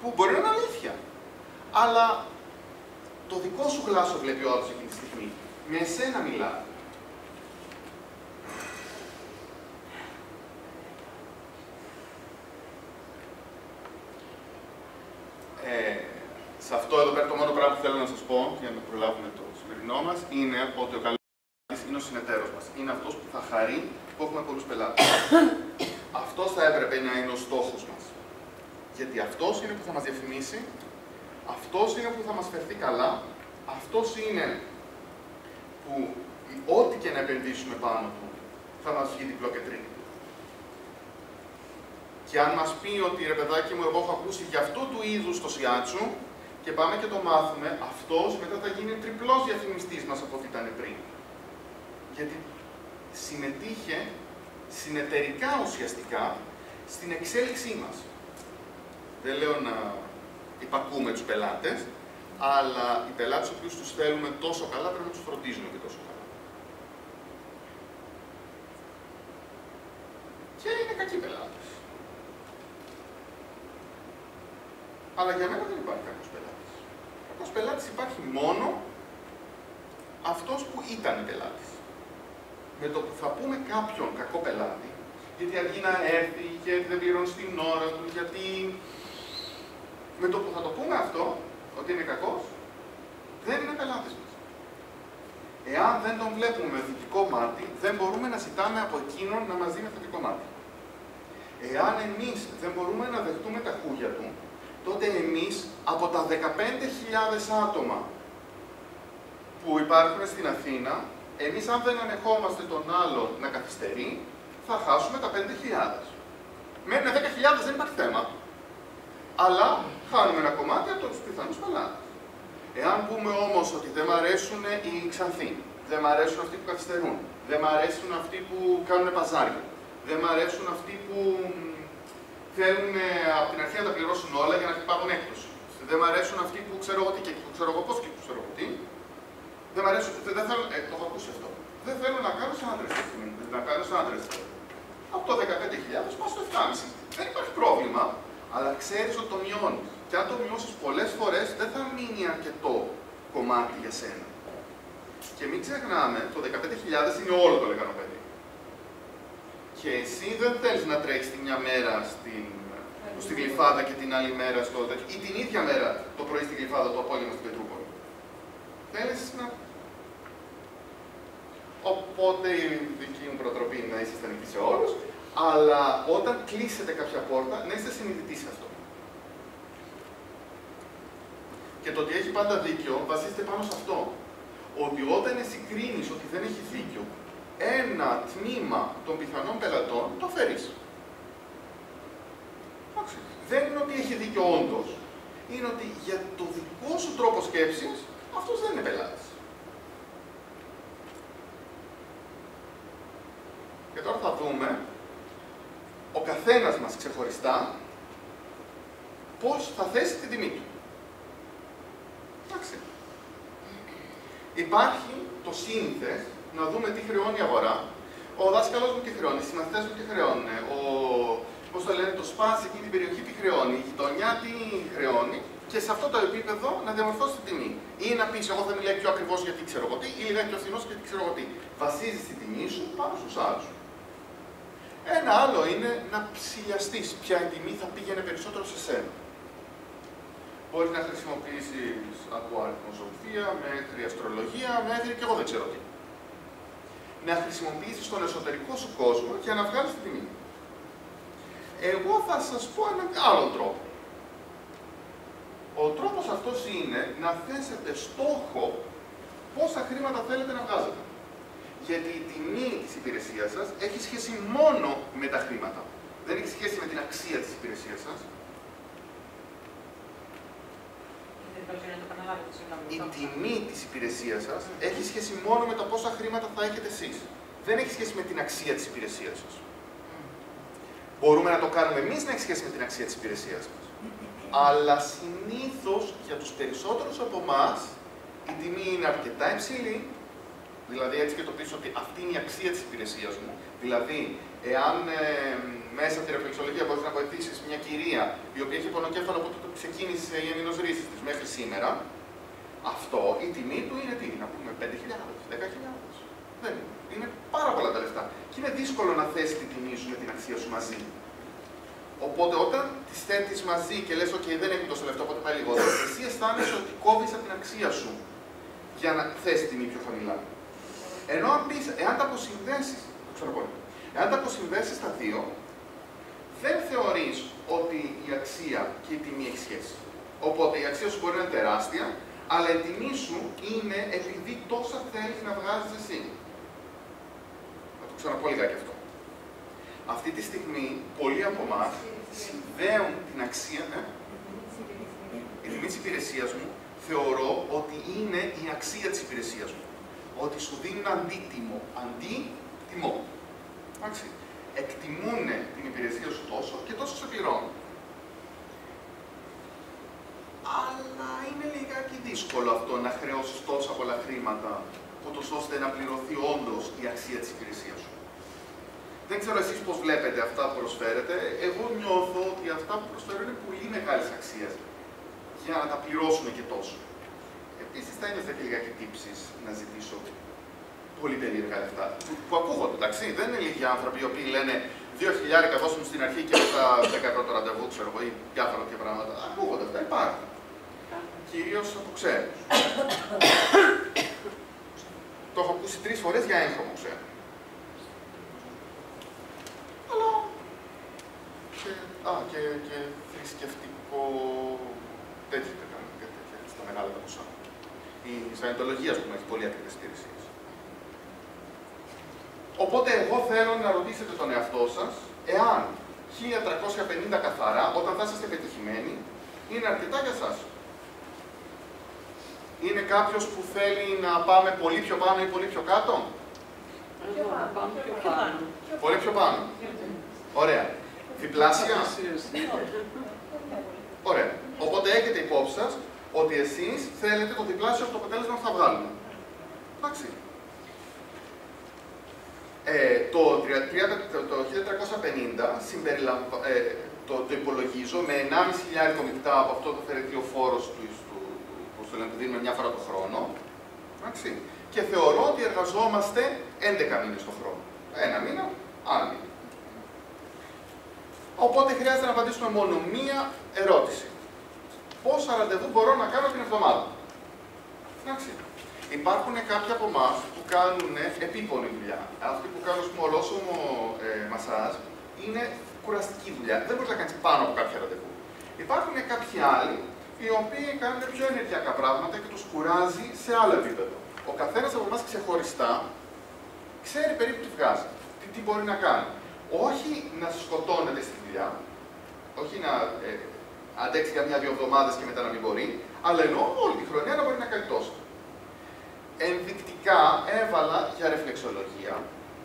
Που μπορεί να είναι αλήθεια. Αλλά το δικό σου γλάσο βλέπει ο άλλος εκείνη τη στιγμή με εσένα μιλά. Ε, σε αυτό εδώ πέρα το μόνο πράγμα που θέλω να σας πω, για να προλάβουμε το σημερινό μας, είναι ότι ο Καλής είναι ο συνεταίρος μας. Είναι αυτός που θα χαρεί που έχουμε πολλούς πελάτες. αυτός θα έπρεπε να είναι ο στόχος μας. Γιατί αυτός είναι που θα μας διαφημίσει, αυτός είναι που θα μας φερθεί καλά, αυτός είναι που ό,τι και να επενδύσουμε πάνω του θα μας βγει διπλό και τρίτο. Και αν μας πει ότι ρε παιδάκι μου, εγώ έχω ακούσει για αυτού του είδους το σιάτσου και πάμε και το μάθουμε, αυτός μετά θα γίνει τριπλός διαφημιστής μας από ό,τι ήταν πριν. Γιατί συμμετείχε συνεταιρικά ουσιαστικά στην εξέλιξή μας. Δεν λέω να υπακούμε τους πελάτες, αλλά οι πελάτες του οποίους τους θέλουμε τόσο καλά πρέπει να τους φροντίζουμε και τόσο καλά. Και είναι κακοί πελάτες. Αλλά για μένα δεν υπάρχει κακό πελάτης. Κακό πελάτη υπάρχει μόνο αυτός που ήταν πελάτης. Με το που θα πούμε κάποιον κακό πελάτη, γιατί αργεί να έρθει, γιατί δεν πληρώνει στην ώρα του, γιατί με το που θα το πούμε αυτό, ότι είναι κακός, δεν είναι πελάτης μας. Εάν δεν τον βλέπουμε με θετικό μάτι, δεν μπορούμε να ζητάμε από εκείνον να μας δει με θετικό μάτι. Εάν εμείς δεν μπορούμε να δεχτούμε τα χούγια του, τότε εμείς από τα 15.000 άτομα που υπάρχουν στην Αθήνα, εμείς αν δεν ανεχόμαστε τον άλλον να καθυστερεί, θα χάσουμε τα 5.000. Μένουν 10.000 δεν υπάρχει θέμα. Αλλά χάνουμε ένα κομμάτι από τους πιθανούς πελάτες. Εάν πούμε όμως ότι δεν μ' αρέσουν οι Ξανθοί, δεν μ' αρέσουν αυτοί που καθυστερούν, δεν μ' αρέσουν αυτοί που κάνουν παζάρια, δεν μ' αρέσουν αυτοί που θέλουν ε, από την αρχή να τα πληρώσουν όλα για να πάρουν έκπτωση. Δεν μ' αρέσουν αυτοί που ξέρω εγώ τι και που ξέρω εγώ πώς και που ξέρω εγώ τι. Δεν μ' αρέσουν, δεν θέλω, ε, το έχω ακούσει αυτό. Δεν θέλω να κάνω σαν άντρες. Να κάνω σαν άντρες. Από το 15.000 πάω στο 7,5. Δεν υπάρχει πρόβλημα, αλλά ξέρεις ότι το μειώνεις. Και αν το μειώσεις πολλές φορές, δεν θα μείνει αρκετό κομμάτι για σένα. Και μην ξεχνάμε, το 15.000 είναι όλο το λεγανό παιδί. Και εσύ δεν θέλεις να τρέχεις τη μια μέρα στην, στην Γλυφάδα και την άλλη μέρα στο ή την ίδια μέρα το πρωί στην Γλυφάδα, το απόγευμα στην Πετρούπολη; Θέλεις να. Οπότε η δική μου προτροπή είναι να είστε ανοιχτοί σε όλου, αλλά όταν κλείσετε κάποια πόρτα, να είστε συνειδητοί σε αυτό. Και το ότι έχει πάντα δίκιο βασίζεται πάνω σε αυτό. Ότι όταν εσύ κρίνεις ότι δεν έχει δίκιο, ένα τμήμα των πιθανών πελατών το φέρεις. Δεν είναι ότι έχει δίκιο όντως. Είναι ότι για το δικό σου τρόπο σκέψης αυτός δεν είναι πελάτης. Και τώρα θα δούμε ο καθένας μας ξεχωριστά πώς θα θέσει την τιμή του. Εντάξει. Υπάρχει το σύνθες να δούμε τι χρεώνει η αγορά. Ο δάσκαλος μου τι χρεώνει, οι συμμαθητές μου τι χρεώνουν, ο, πώς το λένε, το σπάς εκείνη την περιοχή τι χρεώνει, η γειτονιά τι χρεώνει και σε αυτό το επίπεδο να διαμορφώσει την τιμή. Ή να πεις, εγώ θα μιλάω πιο ακριβώς γιατί ξέρω εγώ τι, ή λιγάκι πιο φθηνός γιατί ξέρω εγώ τι. Βασίζεις την τιμή σου πάνω στους άλλους. Ένα άλλο είναι να ψηλιαστείς ποια η τιμή θα πήγαινε περισσότερο σε σένα. Μπορείς να χρησιμοποιήσεις από αριθμοσοφία, μέχρι αστρολογία, μέχρι και εγώ δεν ξέρω τι. Να χρησιμοποιήσεις τον εσωτερικό σου κόσμο για να βγάλεις την τιμή. Εγώ θα σας πω έναν άλλο τρόπο. Ο τρόπος αυτός είναι να θέσετε στόχο πόσα χρήματα θέλετε να βγάζετε. Γιατί η τιμή της υπηρεσίας σας έχει σχέση μόνο με τα χρήματα. Δεν έχει σχέση με την αξία της υπηρεσίας σας. Η τιμή της υπηρεσίας σας έχει σχέση μόνο με τα πόσα χρήματα θα έχετε εσείς. Δεν έχει σχέση με την αξία της υπηρεσίας σας. Μπορούμε να το κάνουμε εμείς να έχει σχέση με την αξία της υπηρεσίας μας αλλά συνήθως για τους περισσότερους από εμά η τιμή είναι αρκετά υψηλή, δηλαδή έτσι και το πεις ότι αυτή είναι η αξία της υπηρεσίας μου. Δηλαδή, εάν ε, μέσα από τη ρεφλεξολογία μπορείς να βοηθήσεις μια κυρία η οποία έχει πονοκέφαλο από το ξεκίνησε η ενηνοζρίση της μέχρι σήμερα, αυτό η τιμή του είναι τι, να πούμε 5.000, 10.000. Δεν είναι. Είναι πάρα πολλά τα λεφτά. Και είναι δύσκολο να θέσει τη τιμή σου με την αξία σου μαζί. Οπότε όταν τις θέτεις μαζί και λες: OK, δεν έχει τόσο λεφτό, οπότε πάει λιγότερο, εσύ αισθάνεσαι ότι κόβεις από την αξία σου για να θέσει τιμή πιο χαμηλά. Ενώ αν πεις, εάν τα αποσυνδέσεις, το ξέρω πολύ, εάν τα αποσυνδέσεις τα δύο, δεν θεωρείς ότι η αξία και η τιμή έχει σχέση. Οπότε η αξία σου μπορεί να είναι τεράστια, αλλά η τιμή σου είναι επειδή τόσα θέλεις να βγάζεις εσύ. Θα το ξαναπώ λιγάκι αυτό. Αυτή τη στιγμή, πολλοί από εμάς συνδέουν την αξία. Ε; Η τιμή της υπηρεσίας μου θεωρώ ότι είναι η αξία της υπηρεσίας μου. Ότι σου δίνουν αντίτιμο. Αντίτιμο. Εντάξει. Εκτιμούν την υπηρεσία σου τόσο και τόσο σε πληρώνουν. Αλλά είναι λιγάκι δύσκολο αυτό να χρεώσεις τόσα πολλά χρήματα, ούτως ώστε να πληρωθεί όντως η αξία της υπηρεσίας σου. Δεν ξέρω εσείς πώς βλέπετε αυτά που προσφέρετε. Εγώ νιώθω ότι αυτά που προσφέρω είναι πολύ μεγάλης αξίας για να τα πληρώσουμε και τόσο. Επίσης, θα είναι και λιγάκι τύψεις να ζητήσω πολύ περίεργα λεφτά. Που, που ακούγονται, εντάξει. Δεν είναι λίγοι άνθρωποι οι οποίοι λένε Δύο χιλιάρικα δώσουν στην αρχή και μετά 10 ευρώ το ραντεβού, ξέρω εγώ, ή διάφορα τέτοια πράγματα. Ακούγονται αυτά, υπάρχουν. Κυρίως από ξένους. το έχω ακούσει τρεις φορές για έγχρωμο ξένο. Αλλά. Και, α, και, και θρησκευτικό. τέτοιο δεν κάνουν και τέτοια, στα μεγάλα τα ποσά. Η Σαϊντολογία, ας πούμε, έχει πολύ ακριβές υπηρεσίε. Οπότε εγώ θέλω να ρωτήσετε τον εαυτό σας εάν 1350 καθαρά, όταν θα είστε πετυχημένοι, είναι αρκετά για εσά. Είναι κάποιος που θέλει να πάμε πολύ πιο πάνω ή πολύ πιο κάτω; Πιο πάνω. Πιο πάνω. Πολύ πιο πάνω. Ωραία. Διπλάσια; Ωραία. Οπότε έχετε υπόψη σας ότι εσείς θέλετε το διπλάσιο από το αποτέλεσμα που θα βγάλουμε. Εντάξει. Ε, το, 30, το 1350 συμπεριλαμβα... ε, το, το υπολογίζω με 1,5 χιλιάρικο μεικτά από αυτό το θερετήριο φόρος του, του, που στο λένε, δίνουμε μια φορά το χρόνο. Εντάξει. Και θεωρώ ότι εργαζόμαστε 11 μήνες το χρόνο. Ένα μήνα, άλλο μήνα. Οπότε χρειάζεται να απαντήσουμε μόνο μία ερώτηση. Πόσα ραντεβού μπορώ να κάνω την εβδομάδα; Εντάξει. Υπάρχουν κάποιοι από εμάς που κάνουν επίπονη δουλειά. Αυτοί που κάνουν πούμε, ολόσωμο ε, μασάζ είναι κουραστική δουλειά. Δεν μπορείς να κάνεις πάνω από κάποια ραντεβού. Υπάρχουν κάποιοι άλλοι οι οποίοι κάνουν πιο ενεργειακά πράγματα και τους κουράζει σε άλλο επίπεδο. Ο καθένας από εμάς ξεχωριστά ξέρει περίπου τι βγάζει, τι, τι μπορεί να κάνει. Όχι να σκοτώνεται στη δουλειά, όχι να ε, αντέξει για μια-δύο εβδομάδες και μετά να μην μπορεί, αλλά ενώ όλη τη χρονιά να μπορεί να κάνει τόσο. Ενδεικτικά έβαλα για ρεφλεξολογία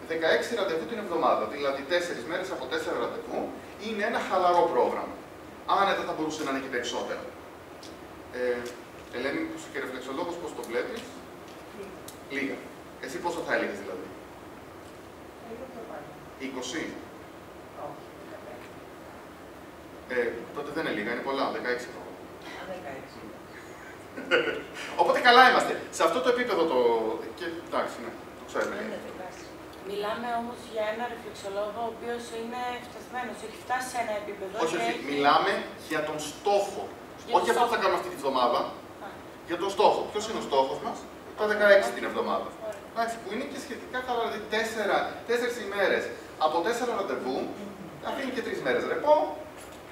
16 ραντεβού την εβδομάδα, δηλαδή 4 μέρες από 4 ραντεβού, είναι ένα χαλαρό πρόγραμμα. Άνετα θα μπορούσε να είναι και περισσότερο. Ε, Ελένη, που είσαι και ρεφλεξολόγο, πώς το βλέπεις; Λίγα. Εσύ πόσο θα έλεγες δηλαδή; 20. Ε, τότε δεν είναι λίγα, είναι πολλά, 16 Οπότε καλά είμαστε. Σε αυτό το επίπεδο το. Και, εντάξει, ναι, το ξέρουμε. Μιλάμε όμως για ένα ρεφλεξολόγο ο οποίος είναι φτασμένος, έχει φτάσει σε ένα επίπεδο. Όχι, όχι. έχει... Μιλάμε για τον στόχο. Για όχι τον αυτό που θα στόχο. κάνουμε αυτή τη βδομάδα. Α, Για τον στόχο. Ποιος είναι ο στόχος μας, τα 16 την εβδομάδα. ωραία. Εντάξει, που είναι και σχετικά καλά, δηλαδή τέσσερις ημέρες από τέσσερα ραντεβού, αφήνει και τρεις μέρες ρεπό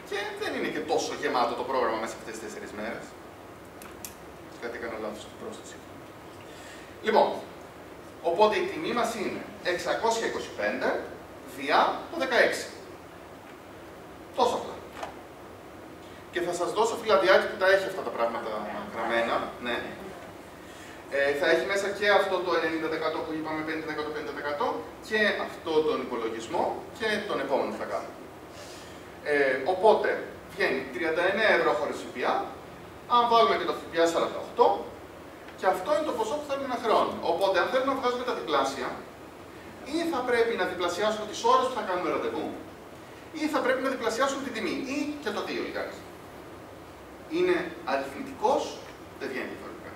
και δεν είναι και τόσο γεμάτο το πρόγραμμα μέσα σε αυτές τις τέσσερις μέρες. Κάτι έκανα λάθος στην πρόσθεση. Λοιπόν, οπότε η τιμή μας είναι 625 διά το 16. Τόσο απλά. Και θα σας δώσω φυλαδιάκι που τα έχει αυτά τα πράγματα γραμμένα. Ναι. Ε, θα έχει μέσα και αυτό το 90% που είπαμε 50%, 50% και αυτό τον υπολογισμό και τον επόμενο που θα κάνουμε. Ε, οπότε βγαίνει 39 ευρώ χωρίς ΦΠΑ, αν βάλουμε και το ΦΠΑ 48, και αυτό είναι το ποσό που θέλουμε να χρεώνουμε. Οπότε, αν θέλουμε να βγάζουμε τα διπλάσια, ή θα πρέπει να διπλασιάσουμε τις ώρες που θα κάνουμε ραντεβού, ή θα πρέπει να διπλασιάσουμε την τιμή, ή και το δύο λιγάκι. Είναι αριθμητικός, δεν βγαίνει διαφορετικά.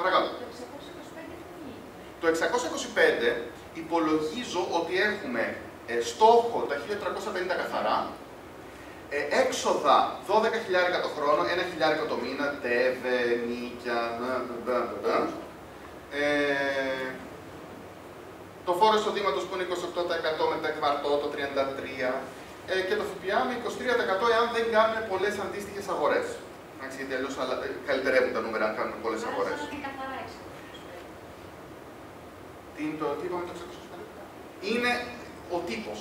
Παρακαλώ. Το 625 υπολογίζω ότι έχουμε ε, στόχο τα 1350 καθαρά, ε, έξοδα 12 χιλιάρικα το χρόνο, 1 χιλιάρικα το μήνα, τεβε, νίκια, να, να, να, να. Ε, το φόρο εισοδήματος που είναι 28% μετά εκβαρτό, το 33% ε, και το ΦΠΑ με 23% εάν δεν κάνουμε πολλές αντίστοιχες αγορές. Εντάξει, γιατί αλλιώς αλλα- ε, καλυτερεύουν τα νούμερα αν κάνουμε πολλές αγορές. Τι είναι το, τι είπαμε το 625? Είναι ο τύπος.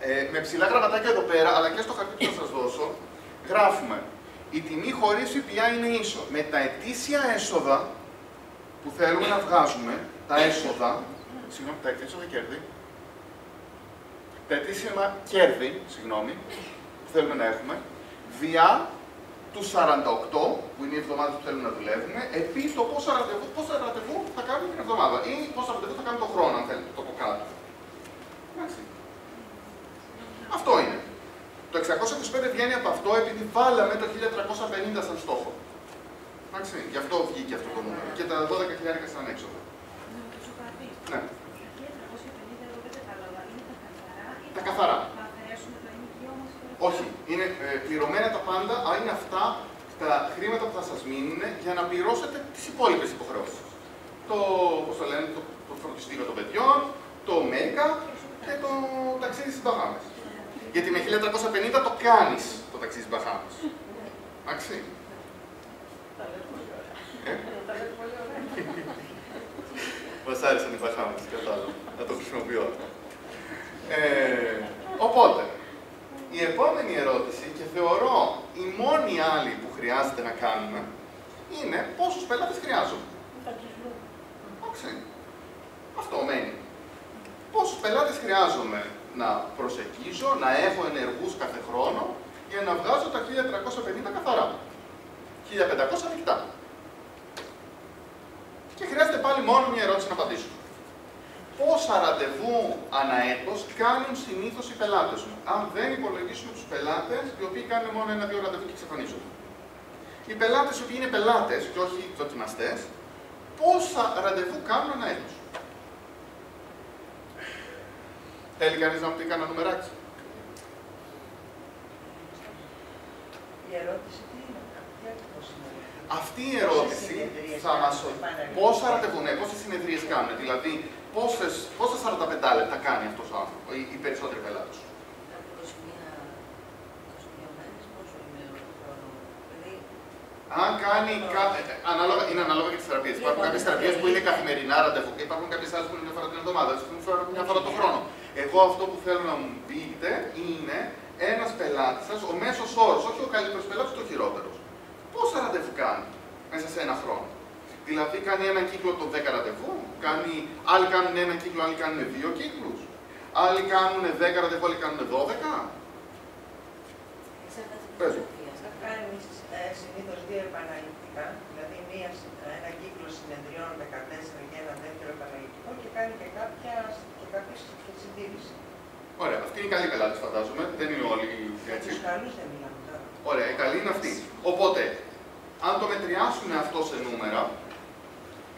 Ε, με ψηλά γραμματάκια εδώ πέρα, αλλά και στο χαρτί που θα σας δώσω, γράφουμε η τιμή χωρίς ΦΠΑ είναι ίσο. Με τα ετήσια έσοδα που θέλουμε να βγάζουμε, τα έσοδα, συγγνώμη, τα ετήσια κέρδη, τα ετήσια κέρδη, συγγνώμη, που θέλουμε να έχουμε, διά του 48, που είναι οι εβδομάδε που θέλουμε να δουλεύουμε, επί το πόσα ραντεβού, πόσα ραντεβού θα κάνουμε την εβδομάδα ή πόσα ραντεβού θα κάνουμε το χρόνο, αν θέλετε, το από κάτω. Εντάξει. Αυτό είναι. Το 625 βγαίνει από αυτό επειδή βάλαμε το 1350 σαν στόχο. Εντάξει, γι' αυτό βγήκε αυτό το νούμερο. Και τα 12.000 σαν έξοδο. Ναι. Τα καθαρά. Όχι, είναι ε, πληρωμένα τα πάντα, αλλά είναι αυτά τα χρήματα που θα σας μείνουν για να πληρώσετε τις υπόλοιπες υποχρεώσεις. Το, πώς το λένε, το, το φροντιστήριο των παιδιών, το make και το ταξίδι στις Μπαχάμες. Γιατί με 1350 το κάνεις το ταξίδι στις Μπαχάμες. Εντάξει. Ε; Μας άρεσαν οι Μπαχάμες, κατάλαβα. Να το χρησιμοποιώ. Ε, οπότε, η επόμενη ερώτηση, και θεωρώ η μόνη άλλη που χρειάζεται να κάνουμε, είναι πόσους πελάτες χρειάζομαι. Εντάξει. Αυτό μένει. Πόσους πελάτες χρειάζομαι να προσεγγίζω, να έχω ενεργούς κάθε χρόνο, για να βγάζω τα 1350 καθαρά. 1500 μεικτά. Και χρειάζεται πάλι μόνο μια ερώτηση να απαντήσω πόσα ραντεβού αναέτος κάνουν συνήθως οι πελάτες μου. Αν δεν υπολογίσουμε τους πελάτες, οι οποίοι κάνουν μόνο ένα-δύο ραντεβού και εξαφανίζονται; Οι πελάτες οι οποίοι είναι πελάτες και όχι δοκιμαστές, πόσα ραντεβού κάνουν αναέτος; Θέλει κανείς να μου πει κανένα νουμεράκι. Η ερώτηση τι είναι, αυτή η ερώτηση θα μας πόσα ραντεβού, ναι, πόσες συνεδρίες κάνουν. Δηλαδή, πόσες, πόσα 45 λεπτά κάνει αυτός ο άνθρωπος, οι, οι περισσότεροι πελάτες. Αν κάνει. Ε, ε, ανάλογα, είναι ανάλογα για τις θεραπείες. Υπάρχουν κάποιες θεραπείες που είναι καθημερινά ραντεβού και υπάρχουν κάποιες άλλες που είναι μια φορά την εβδομάδα, μια φορά το χρόνο. Εγώ αυτό που θέλω να μου πείτε είναι ένας πελάτης σας, ο μέσος όρος, όχι ο καλύτερος πελάτης, το χειρότερος. Πόσα ραντεβού κάνει μέσα σε ένα χρόνο; Δηλαδή κάνει έναν κύκλο των 10 ραντεβού, κάνει, άλλοι κάνουν έναν κύκλο, άλλοι κάνουν δύο κύκλους. Άλλοι κάνουν 10 ραντεβού, άλλοι κάνουν 12. Παίζω. Κάνει ε, συνήθως δύο επαναληπτικά, δηλαδή μία, ένα κύκλο συνεδριών 14 και ένα δεύτερο επαναληπτικό και κάνει και κάποια και κάποιες και συντήρηση. Ωραία, αυτή είναι η καλή πελάτης, φαντάζομαι. Δεν είναι όλοι έτσι. Για καλούς δεν μιλάμε τώρα. Ωραία, η καλή είναι αυτή. Οπότε, αν το μετριάσουμε αυτό σε νούμερα,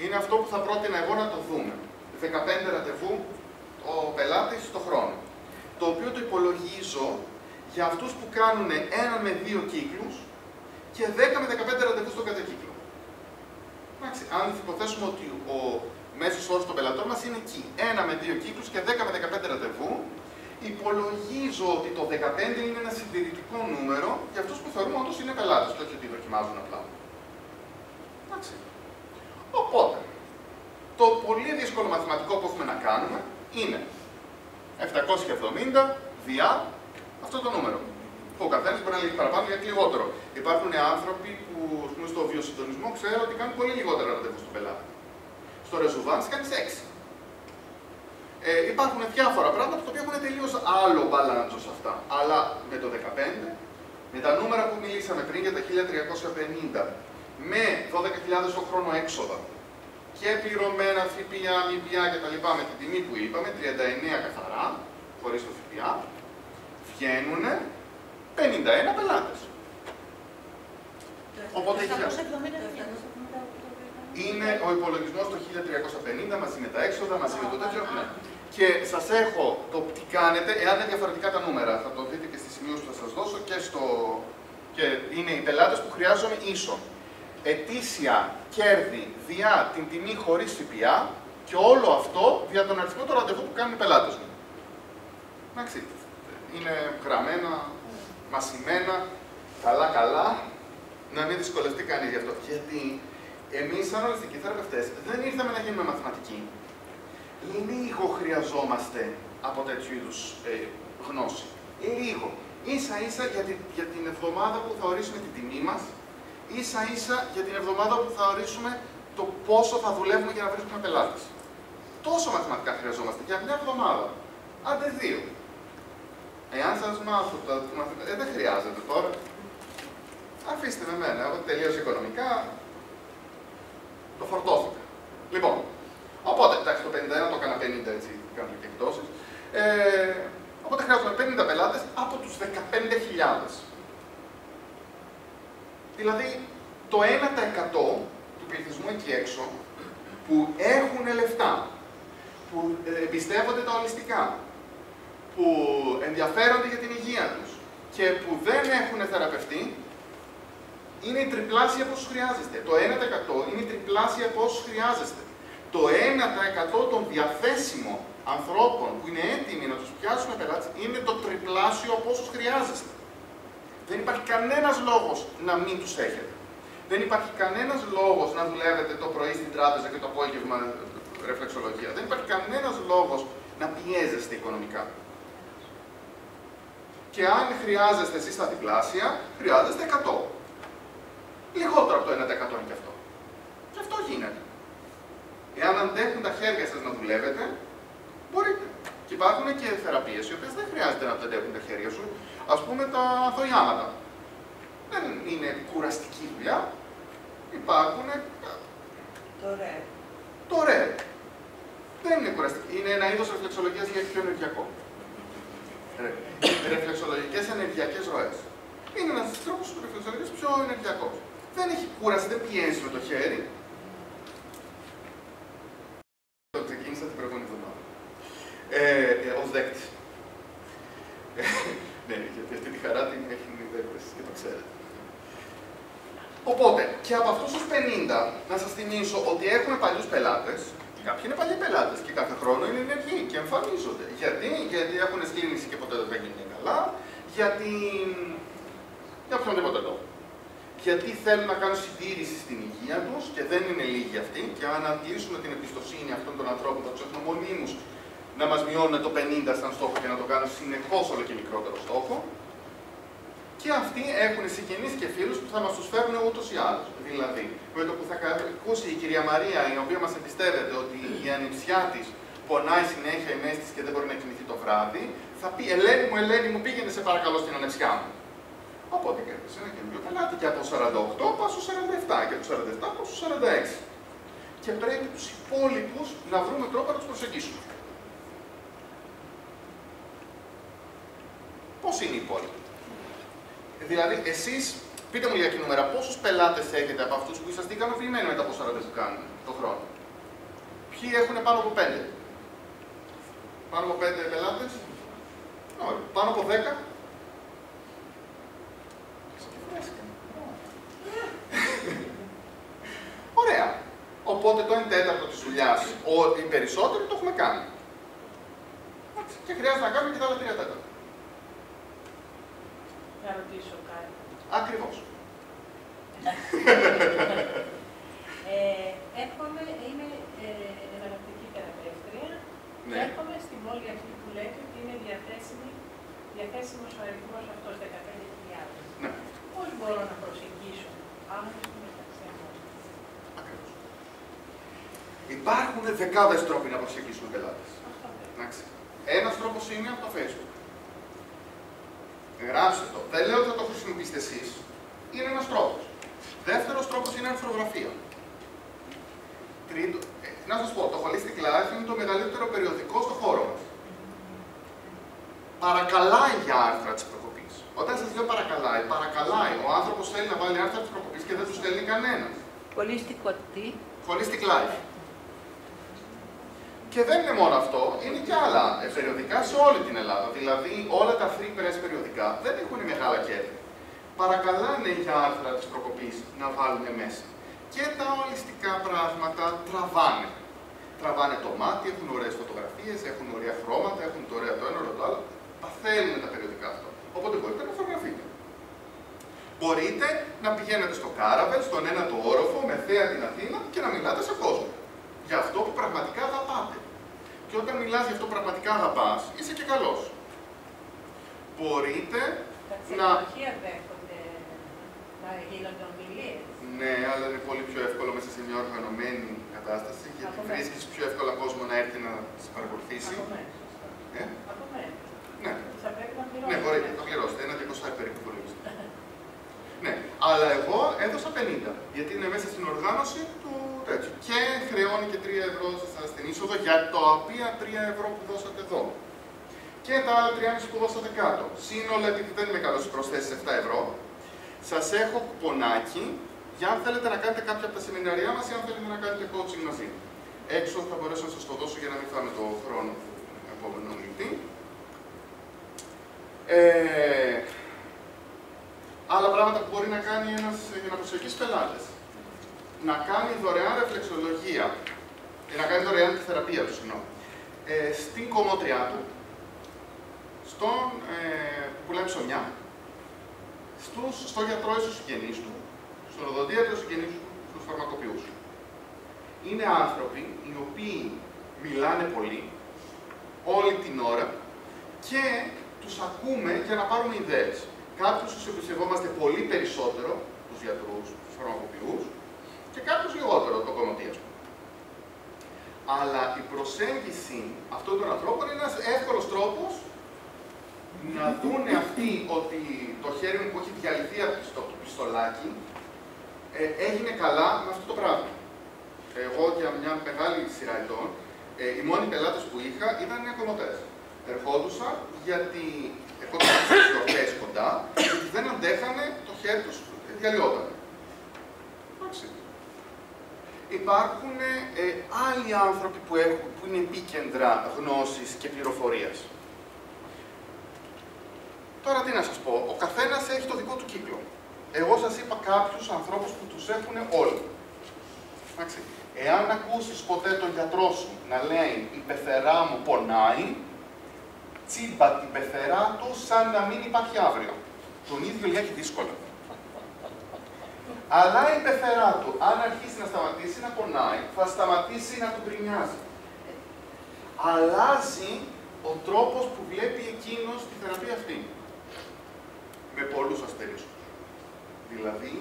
είναι αυτό που θα πρότεινα εγώ να το δούμε. 15 ραντεβού ο πελάτης το χρόνο. Το οποίο το υπολογίζω για αυτούς που κάνουν ένα με δύο κύκλους και 10 με 15 ραντεβού στο κάθε κύκλο. Εντάξει, αν υποθέσουμε ότι ο μέσος όρος των πελατών μας είναι εκεί, ένα με δύο κύκλους και 10 με 15 ραντεβού, υπολογίζω ότι το 15 είναι ένα συντηρητικό νούμερο για αυτούς που θεωρούμε όντως είναι πελάτες, το όχι ότι δοκιμάζουν απλά. Εντάξει. Οπότε, το πολύ δύσκολο μαθηματικό που έχουμε να κάνουμε είναι 770 διά αυτό το νούμερο. Που ο καθένας μπορεί να λέει παραπάνω ή λιγότερο. Υπάρχουν άνθρωποι που πούμε, στο βιοσυντονισμό ξέρω ότι κάνουν πολύ λιγότερα ραντεβού στον πελάτη. Στο ρεζουβάν κάνεις 6. Ε, υπάρχουν διάφορα πράγματα που έχουν τελείως άλλο μπαλάντζο σε αυτά. Αλλά με το 15, με τα νούμερα που μιλήσαμε πριν για τα 1350, με 12.000 το χρόνο έξοδα και πληρωμένα ΦΠΑ, ΜΠΑ κτλ. με την τιμή που είπαμε, 39 καθαρά, χωρίς το ΦΠΑ, βγαίνουν 51 πελάτες. Οπότε είναι ο υπολογισμός το 1350 μαζί με τα έξοδα, μαζί με το τέτοιο. Ναι. Και σας έχω το τι κάνετε, εάν είναι διαφορετικά τα νούμερα, θα το δείτε και στη σημείωση που θα σας δώσω και, στο... και είναι οι πελάτες που χρειάζομαι ίσον ετήσια κέρδη διά την τιμή χωρίς ΦΠΑ και όλο αυτό δια τον αριθμό του ραντεβού που κάνουν οι πελάτες μου. Εντάξει, είναι γραμμένα, μασημένα, καλά-καλά, να μην δυσκολευτεί κανείς γι' αυτό. Γιατί εμείς σαν ολιστικοί θεραπευτές δεν ήρθαμε να γίνουμε μαθηματικοί. Λίγο χρειαζόμαστε από τέτοιου είδους ε, γνώση. Λίγο. Ίσα ίσα για την, για την εβδομάδα που θα ορίσουμε την τιμή μας, ίσα ίσα για την εβδομάδα που θα ορίσουμε το πόσο θα δουλεύουμε για να βρίσκουμε πελάτες. Τόσο μαθηματικά χρειαζόμαστε για μια εβδομάδα. Άντε δύο. Εάν σας μάθω τα μαθηματικά, ε, δεν χρειάζεται τώρα. Αφήστε με μένα. Εγώ τελείωσα οικονομικά. Το φορτώθηκα. Λοιπόν, οπότε, εντάξει, το 51 το έκανα 50 έτσι, κάνω και εκδόσεις. Ε, οπότε χρειάζομαι 50 πελάτες από τους 15.000. Δηλαδή, το 1% του πληθυσμού εκεί έξω που έχουν λεφτά, που εμπιστεύονται τα ολιστικά, που ενδιαφέρονται για την υγεία τους και που δεν έχουν θεραπευτεί είναι η τριπλάσια από όσους χρειάζεστε. Το 1% είναι η τριπλάσια από όσους χρειάζεστε. Το 1% των διαθέσιμων ανθρώπων που είναι έτοιμοι να τους πιάσουν πελάτες είναι το τριπλάσιο από όσους χρειάζεστε. Δεν υπάρχει κανένας λόγος να μην τους έχετε. Δεν υπάρχει κανένας λόγος να δουλεύετε το πρωί στην τράπεζα και το απόγευμα ρεφλεξολογία. Δεν υπάρχει κανένας λόγος να πιέζεστε οικονομικά. Και αν χρειάζεστε εσείς τα διπλάσια, χρειάζεστε 100. Λιγότερο από το 1% είναι και αυτό. Και αυτό γίνεται. Εάν αντέχουν τα χέρια σας να δουλεύετε, μπορείτε. Και υπάρχουν και θεραπείες οι οποίες δεν χρειάζεται να αντέχουν τα χέρια σου. Α πούμε τα αθοϊάματα. Δεν είναι κουραστική δουλειά. Υπάρχουν. Το ρε. Το ρε. Δεν είναι κουραστική. Είναι ένα είδος ρεφλεξολογίας για πιο ενεργειακό. Ρεφλεξολογικές ενεργειακές ροές. Είναι ένας τρόπος ρεφλεξολογίας πιο ενεργειακός. Δεν έχει κούραση, δεν πιέζει με το χέρι. Το ξεκίνησα την προηγούμενη εβδομάδα. Ε, ε, Ω δέκτη. ναι, γιατί αυτή τη χαρά την έχουν οι δέκτε και το ξέρετε. Οπότε, και από αυτούς τους 50, να σας θυμίσω ότι έχουμε παλιούς πελάτες. Κάποιοι είναι παλιοί πελάτες και κάθε χρόνο είναι ενεργοί και εμφανίζονται. Γιατί, γιατί έχουν σκλήνηση και ποτέ δεν γίνεται καλά, γιατί. για οποιονδήποτε λόγο. Γιατί θέλουν να κάνουν συντήρηση στην υγεία τους και δεν είναι λίγοι αυτοί. Και αν αντλήσουμε την εμπιστοσύνη αυτών των ανθρώπων, θα του έχουμε μονίμου να μας μειώνουν το 50 σαν στόχο και να το κάνουν συνεχώς όλο και μικρότερο στόχο. Και αυτοί έχουν συγγενείς και φίλους που θα μας τους φέρουν ούτως ή άλλως. Δηλαδή, με το που θα ακούσει η κυρία Μαρία, η οποία μας εμπιστεύεται ότι η ανιψιά της πονάει συνέχεια η μέση της και δεν μπορεί να κοιμηθεί το βράδυ, θα πει Ελένη μου, Ελένη μου, πήγαινε σε παρακαλώ στην ανεψιά μου. Οπότε κέρδισε ένα καινούριο πελάτη και από 48 πάω στο 47 και από 47 πάω στο 46. Και πρέπει τους υπόλοιπους να βρούμε τρόπο να τους προσεγγίσουμε. Πώς είναι οι υπόλοιποι; Δηλαδή, εσείς, πείτε μου λίγα νούμερα, πόσους πελάτες έχετε από αυτούς που είσαστε ικανοποιημένοι με τα πόσα ώρε που κάνουν το χρόνο; Ποιοι έχουν πάνω από 5. Πάνω από 5 πελάτες; Όχι. Πάνω από 10. Ωραία. Οπότε το 1 τέταρτο της δουλειάς, οι περισσότεροι το έχουμε κάνει. Και χρειάζεται να κάνουμε και τα άλλα 3 τέταρτα. Να ρωτήσω κάτι. Ακριβώς. ε, έρχομαι, είμαι ε, εναλλακτική θεραπεύτρια Ναι. και έρχομαι στην πόλη αυτή που λέτε ότι είναι διαθέσιμη, διαθέσιμος ο αριθμός αυτός 15.000. Ναι. Πώς μπορώ να προσεγγίσω άνθρωποι μεταξύ μου. Ακριβώς. Υπάρχουν δεκάδες τρόποι να προσεγγίσουν πελάτες. Αυτό δεν. Εντάξει. Ένας τρόπος είναι από το Facebook. Γράψτε το. Δεν λέω ότι θα το χρησιμοποιήσετε εσείς. Είναι ένας τρόπος. Δεύτερος τρόπος είναι αρθρογραφία. Τρίτο, ε, να σας πω, το Holistic Life είναι το μεγαλύτερο περιοδικό στο χώρο μας. Παρακαλάει για άρθρα της προκοπή. Όταν σας λέω παρακαλάει, παρακαλάει. Ο άνθρωπος θέλει να βάλει άρθρα τη προκοπή και δεν τους στέλνει κανένας. Πολίστικο τι; Holistic Life. Και δεν είναι μόνο αυτό, είναι και άλλα ε, περιοδικά σε όλη την Ελλάδα. Δηλαδή, όλα τα free press περιοδικά δεν έχουν μεγάλα κέρδη. Παρακαλάνε για άρθρα της προκοπή να βάλουν μέσα. Και τα ολιστικά πράγματα τραβάνε. Τραβάνε το μάτι, έχουν ωραίες φωτογραφίες, έχουν ωραία χρώματα, έχουν το ωραίο το ένα, ωραίο το άλλο. Τα θέλουν τα περιοδικά αυτό. Οπότε μπορείτε να φωτογραφείτε. Μπορείτε να πηγαίνετε στο Κάραβελ, στον ένα το όροφο, με θέα την Αθήνα και να μιλάτε σε κόσμο. Για αυτό που πραγματικά αγαπάτε. Και όταν μιλάς για αυτό που πραγματικά αγαπάς, είσαι και καλός. Μπορείτε Τα να... ξενοδοχεία δέχονται να γίνονται ομιλίες. Ναι, αλλά είναι πολύ πιο εύκολο μέσα σε μια οργανωμένη κατάσταση, γιατί Από μέσα. βρίσκεις πιο εύκολα κόσμο να έρθει να σε παρακολουθήσει. Από μέσα. Ε; Από μέσα. Ναι. Θα πρέπει να πληρώσουμε. Ναι, μπορείτε, θα πληρώσετε. Ένα 200 περίπου υπολογίστε. ναι, αλλά εγώ έδωσα 50, γιατί είναι μέσα στην οργάνωση του τέτοιου. Και χρεώνει και 3 ευρώ σας στην είσοδο για τα οποία 3 ευρώ που δώσατε εδώ. Και τα άλλα 3,5 που δώσατε κάτω. Σύνολο, επειδή δεν είμαι καλός στις προσθέσεις 7 ευρώ, σας έχω κουπονάκι για αν θέλετε να κάνετε κάποια από τα σεμιναριά μας ή αν θέλετε να κάνετε coaching μαζί. Έξω θα μπορέσω να σας το δώσω για να μην φάμε το χρόνο του επόμενου μιλητή. Ε, Άλλα πράγματα που μπορεί να κάνει ένας για να προσεγγίσει πελάτε. Να κάνει δωρεάν ρεφλεξολογία, ε, να κάνει δωρεάν τη θεραπεία του, συγγνώμη, ε, στην κομμότριά του, στον ε, που πουλάει ψωμιά, στους, στο γιατρό ή στους συγγενείς του, στον οδοντίατρο συγγενείς του, στους φαρμακοποιούς. Είναι άνθρωποι οι οποίοι μιλάνε πολύ, όλη την ώρα και τους ακούμε για να πάρουμε ιδέες. Κάποιους τους εμπιστευόμαστε πολύ περισσότερο, τους γιατρούς, τους φαρμακοποιούς, και κάποιους λιγότερο, το κομμωτίας Αλλά η προσέγγιση αυτών των ανθρώπων είναι ένας εύκολος τρόπος να δούνε αυτοί ότι το χέρι μου που έχει διαλυθεί από το πιστολάκι ε, έγινε καλά με αυτό το πράγμα. Εγώ για μια μεγάλη σειρά ετών, ε, οι μόνοι πελάτες που είχα ήταν οι ακομωτές. Ερχόντουσαν γιατί ερχόντουσαν στις γιορτές κοντά, γιατί δεν αντέχανε το χέρι τους διαλυόταν. Εντάξει. Υπάρχουν ε, άλλοι άνθρωποι που, έχουν, που είναι επίκεντρα γνώσης και πληροφορίας. Τώρα τι να σας πω, ο καθένας έχει το δικό του κύκλο. Εγώ σας είπα κάποιους ανθρώπους που τους έχουν όλοι. Εντάξει. Εάν ακούσεις ποτέ τον γιατρό σου να λέει «Η πεθερά μου πονάει», τσίμπα την πεθερά του σαν να μην υπάρχει αύριο. Τον ίδιο λέει δύσκολα. Αλλά η πεθερά του, αν αρχίσει να σταματήσει να πονάει, θα σταματήσει να του γκρινιάζει. Αλλάζει ο τρόπος που βλέπει εκείνος τη θεραπεία αυτή με πολλούς αστερίσκους. Δηλαδή,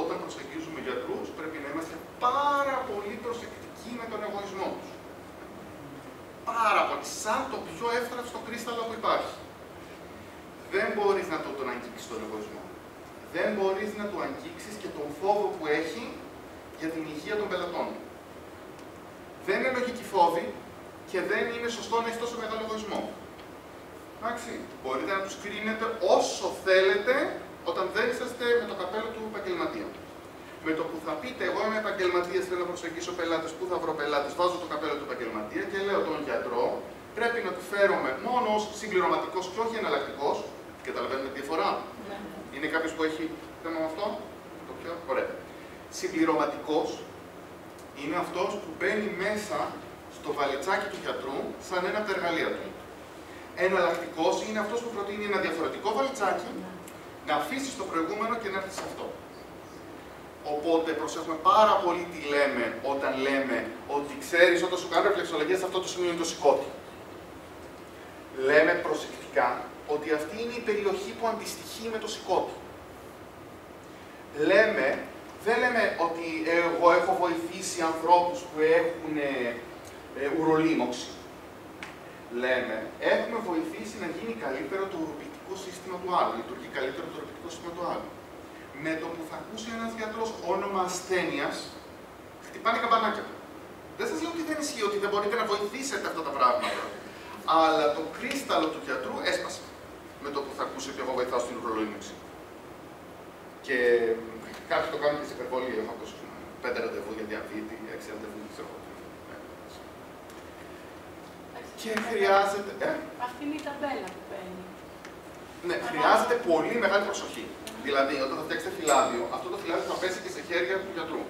όταν προσεγγίζουμε γιατρούς, πρέπει να είμαστε πάρα πολύ προσεκτικοί με τον εγωισμό τους. Πάρα πολύ. Σαν το πιο εύθραυστο κρίσταλο που υπάρχει. Δεν μπορείς να το, τον αγγίξεις τον εγωισμό. Δεν μπορείς να του αγγίξεις και τον φόβο που έχει για την υγεία των πελατών. Δεν είναι λογική φόβη και δεν είναι σωστό να έχεις τόσο μεγάλο εγωισμό. Εντάξει, μπορείτε να τους κρίνετε όσο θέλετε όταν δεν είσαστε με το καπέλο του επαγγελματία. Με το που θα πείτε, εγώ είμαι επαγγελματίας, θέλω να προσεγγίσω πελάτες, πού θα βρω πελάτες, βάζω το καπέλο του επαγγελματία και λέω τον γιατρό, πρέπει να του φέρομαι μόνο ως συμπληρωματικός και όχι εναλλακτικός. Καταλαβαίνετε τη διαφορά; Ναι. Είναι κάποιος που έχει θέμα με αυτό; Το πιο; Ωραία. Συμπληρωματικός είναι αυτός που μπαίνει μέσα στο βαλιτσάκι του γιατρού σαν ένα από τα εργαλεία του. Εναλλακτικός είναι αυτός που προτείνει ένα διαφορετικό βαλιτσάκι, να αφήσεις το προηγούμενο και να έρθεις σε αυτό. Οπότε προσέχουμε πάρα πολύ τι λέμε όταν λέμε ότι ξέρεις όταν σου κάνω ρεφλεξολογία σε αυτό το σημείο είναι το σηκώτη. Λέμε προσεκτικά ότι αυτή είναι η περιοχή που αντιστοιχεί με το σηκώτη. Λέμε, δεν λέμε ότι εγώ έχω βοηθήσει ανθρώπους που έχουν ε, ε, ουρολίμωξη λέμε, έχουμε βοηθήσει να γίνει καλύτερο το οροπητικό σύστημα του άλλου. Λειτουργεί καλύτερο το οροπητικό σύστημα του άλλου. Με το που θα ακούσει ένας γιατρός όνομα ασθένειας, χτυπάνε καμπανάκια. Δεν σας λέω ότι δεν ισχύει ότι δεν μπορείτε να βοηθήσετε αυτά τα πράγματα. Αλλά το κρίσταλο του γιατρού έσπασε με το που θα ακούσει ότι εγώ βοηθάω στην ουρολογήξη. Και κάποιοι το κάνουν και σε υπερβολή. Έχω ακούσει πέντε ραντεβού για διαβήτη, έξι ραντεβού, ξέρω και χρειάζεται. Ε; Αυτή είναι η ταμπέλα που παίρνει. Ναι, χρειάζεται πολύ μεγάλη προσοχή. Δηλαδή, όταν θα φτιάξετε φυλάδιο, αυτό το φυλάδιο θα πέσει και σε χέρια του γιατρού.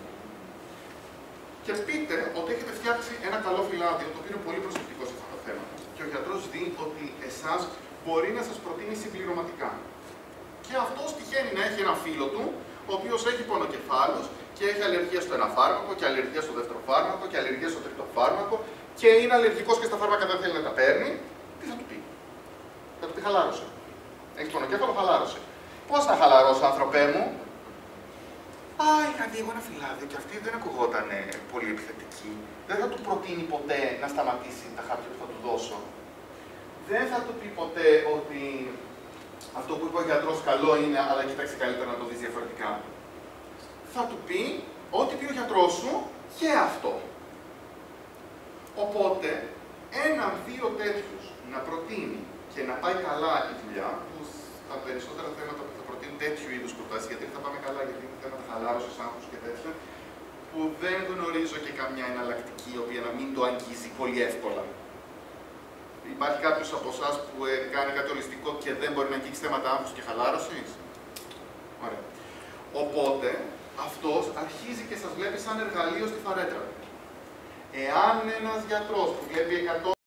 Και πείτε ότι έχετε φτιάξει ένα καλό φυλάδιο, το οποίο είναι πολύ προσεκτικό σε αυτά τα θέματα. Και ο γιατρός δει ότι εσάς μπορεί να σας προτείνει συμπληρωματικά. Και αυτός τυχαίνει να έχει ένα φίλο του, ο οποίος έχει πονοκεφάλους και έχει αλλεργία στο ένα φάρμακο, και αλλεργία στο δεύτερο φάρμακο, και αλλεργία στο τρίτο φάρμακο, και είναι αλλεργικός και στα φάρμακα δεν θέλει να τα παίρνει, τι θα του πει; Θα του πει χαλάρωσε. Έχεις πονοκέφαλο, χαλάρωσε. Πώς να χαλαρώσω, άνθρωπέ μου; Α, είχα δει εγώ ένα φυλάδιο και αυτή δεν ακουγόταν πολύ επιθετική. Δεν θα του προτείνει ποτέ να σταματήσει τα χάπια που θα του δώσω. Δεν θα του πει ποτέ ότι αυτό που είπε ο γιατρός καλό είναι, αλλά κοίταξε καλύτερα να το δεις διαφορετικά. Θα του πει ό,τι πει ο γιατρός σου και αυτό. Οπότε, έναν-δύο τέτοιους να προτείνει και να πάει καλά η δουλειά, που τα περισσότερα θέματα που θα προτείνουν τέτοιου είδους προτάσει, γιατί θα πάμε καλά, γιατί είναι θέματα χαλάρωσης, άγχους και τέτοια, που δεν γνωρίζω και καμιά εναλλακτική, η οποία να μην το αγγίζει πολύ εύκολα. Υπάρχει κάποιος από εσάς που ε, κάνει κάτι ολιστικό και δεν μπορεί να αγγίξει θέματα άγχους και χαλάρωσης; Ωραία. Οπότε, αυτός αρχίζει και σας βλέπει σαν εργαλείο στη φαρέτρα. Εάν ένας γιατρός που βλέπει 100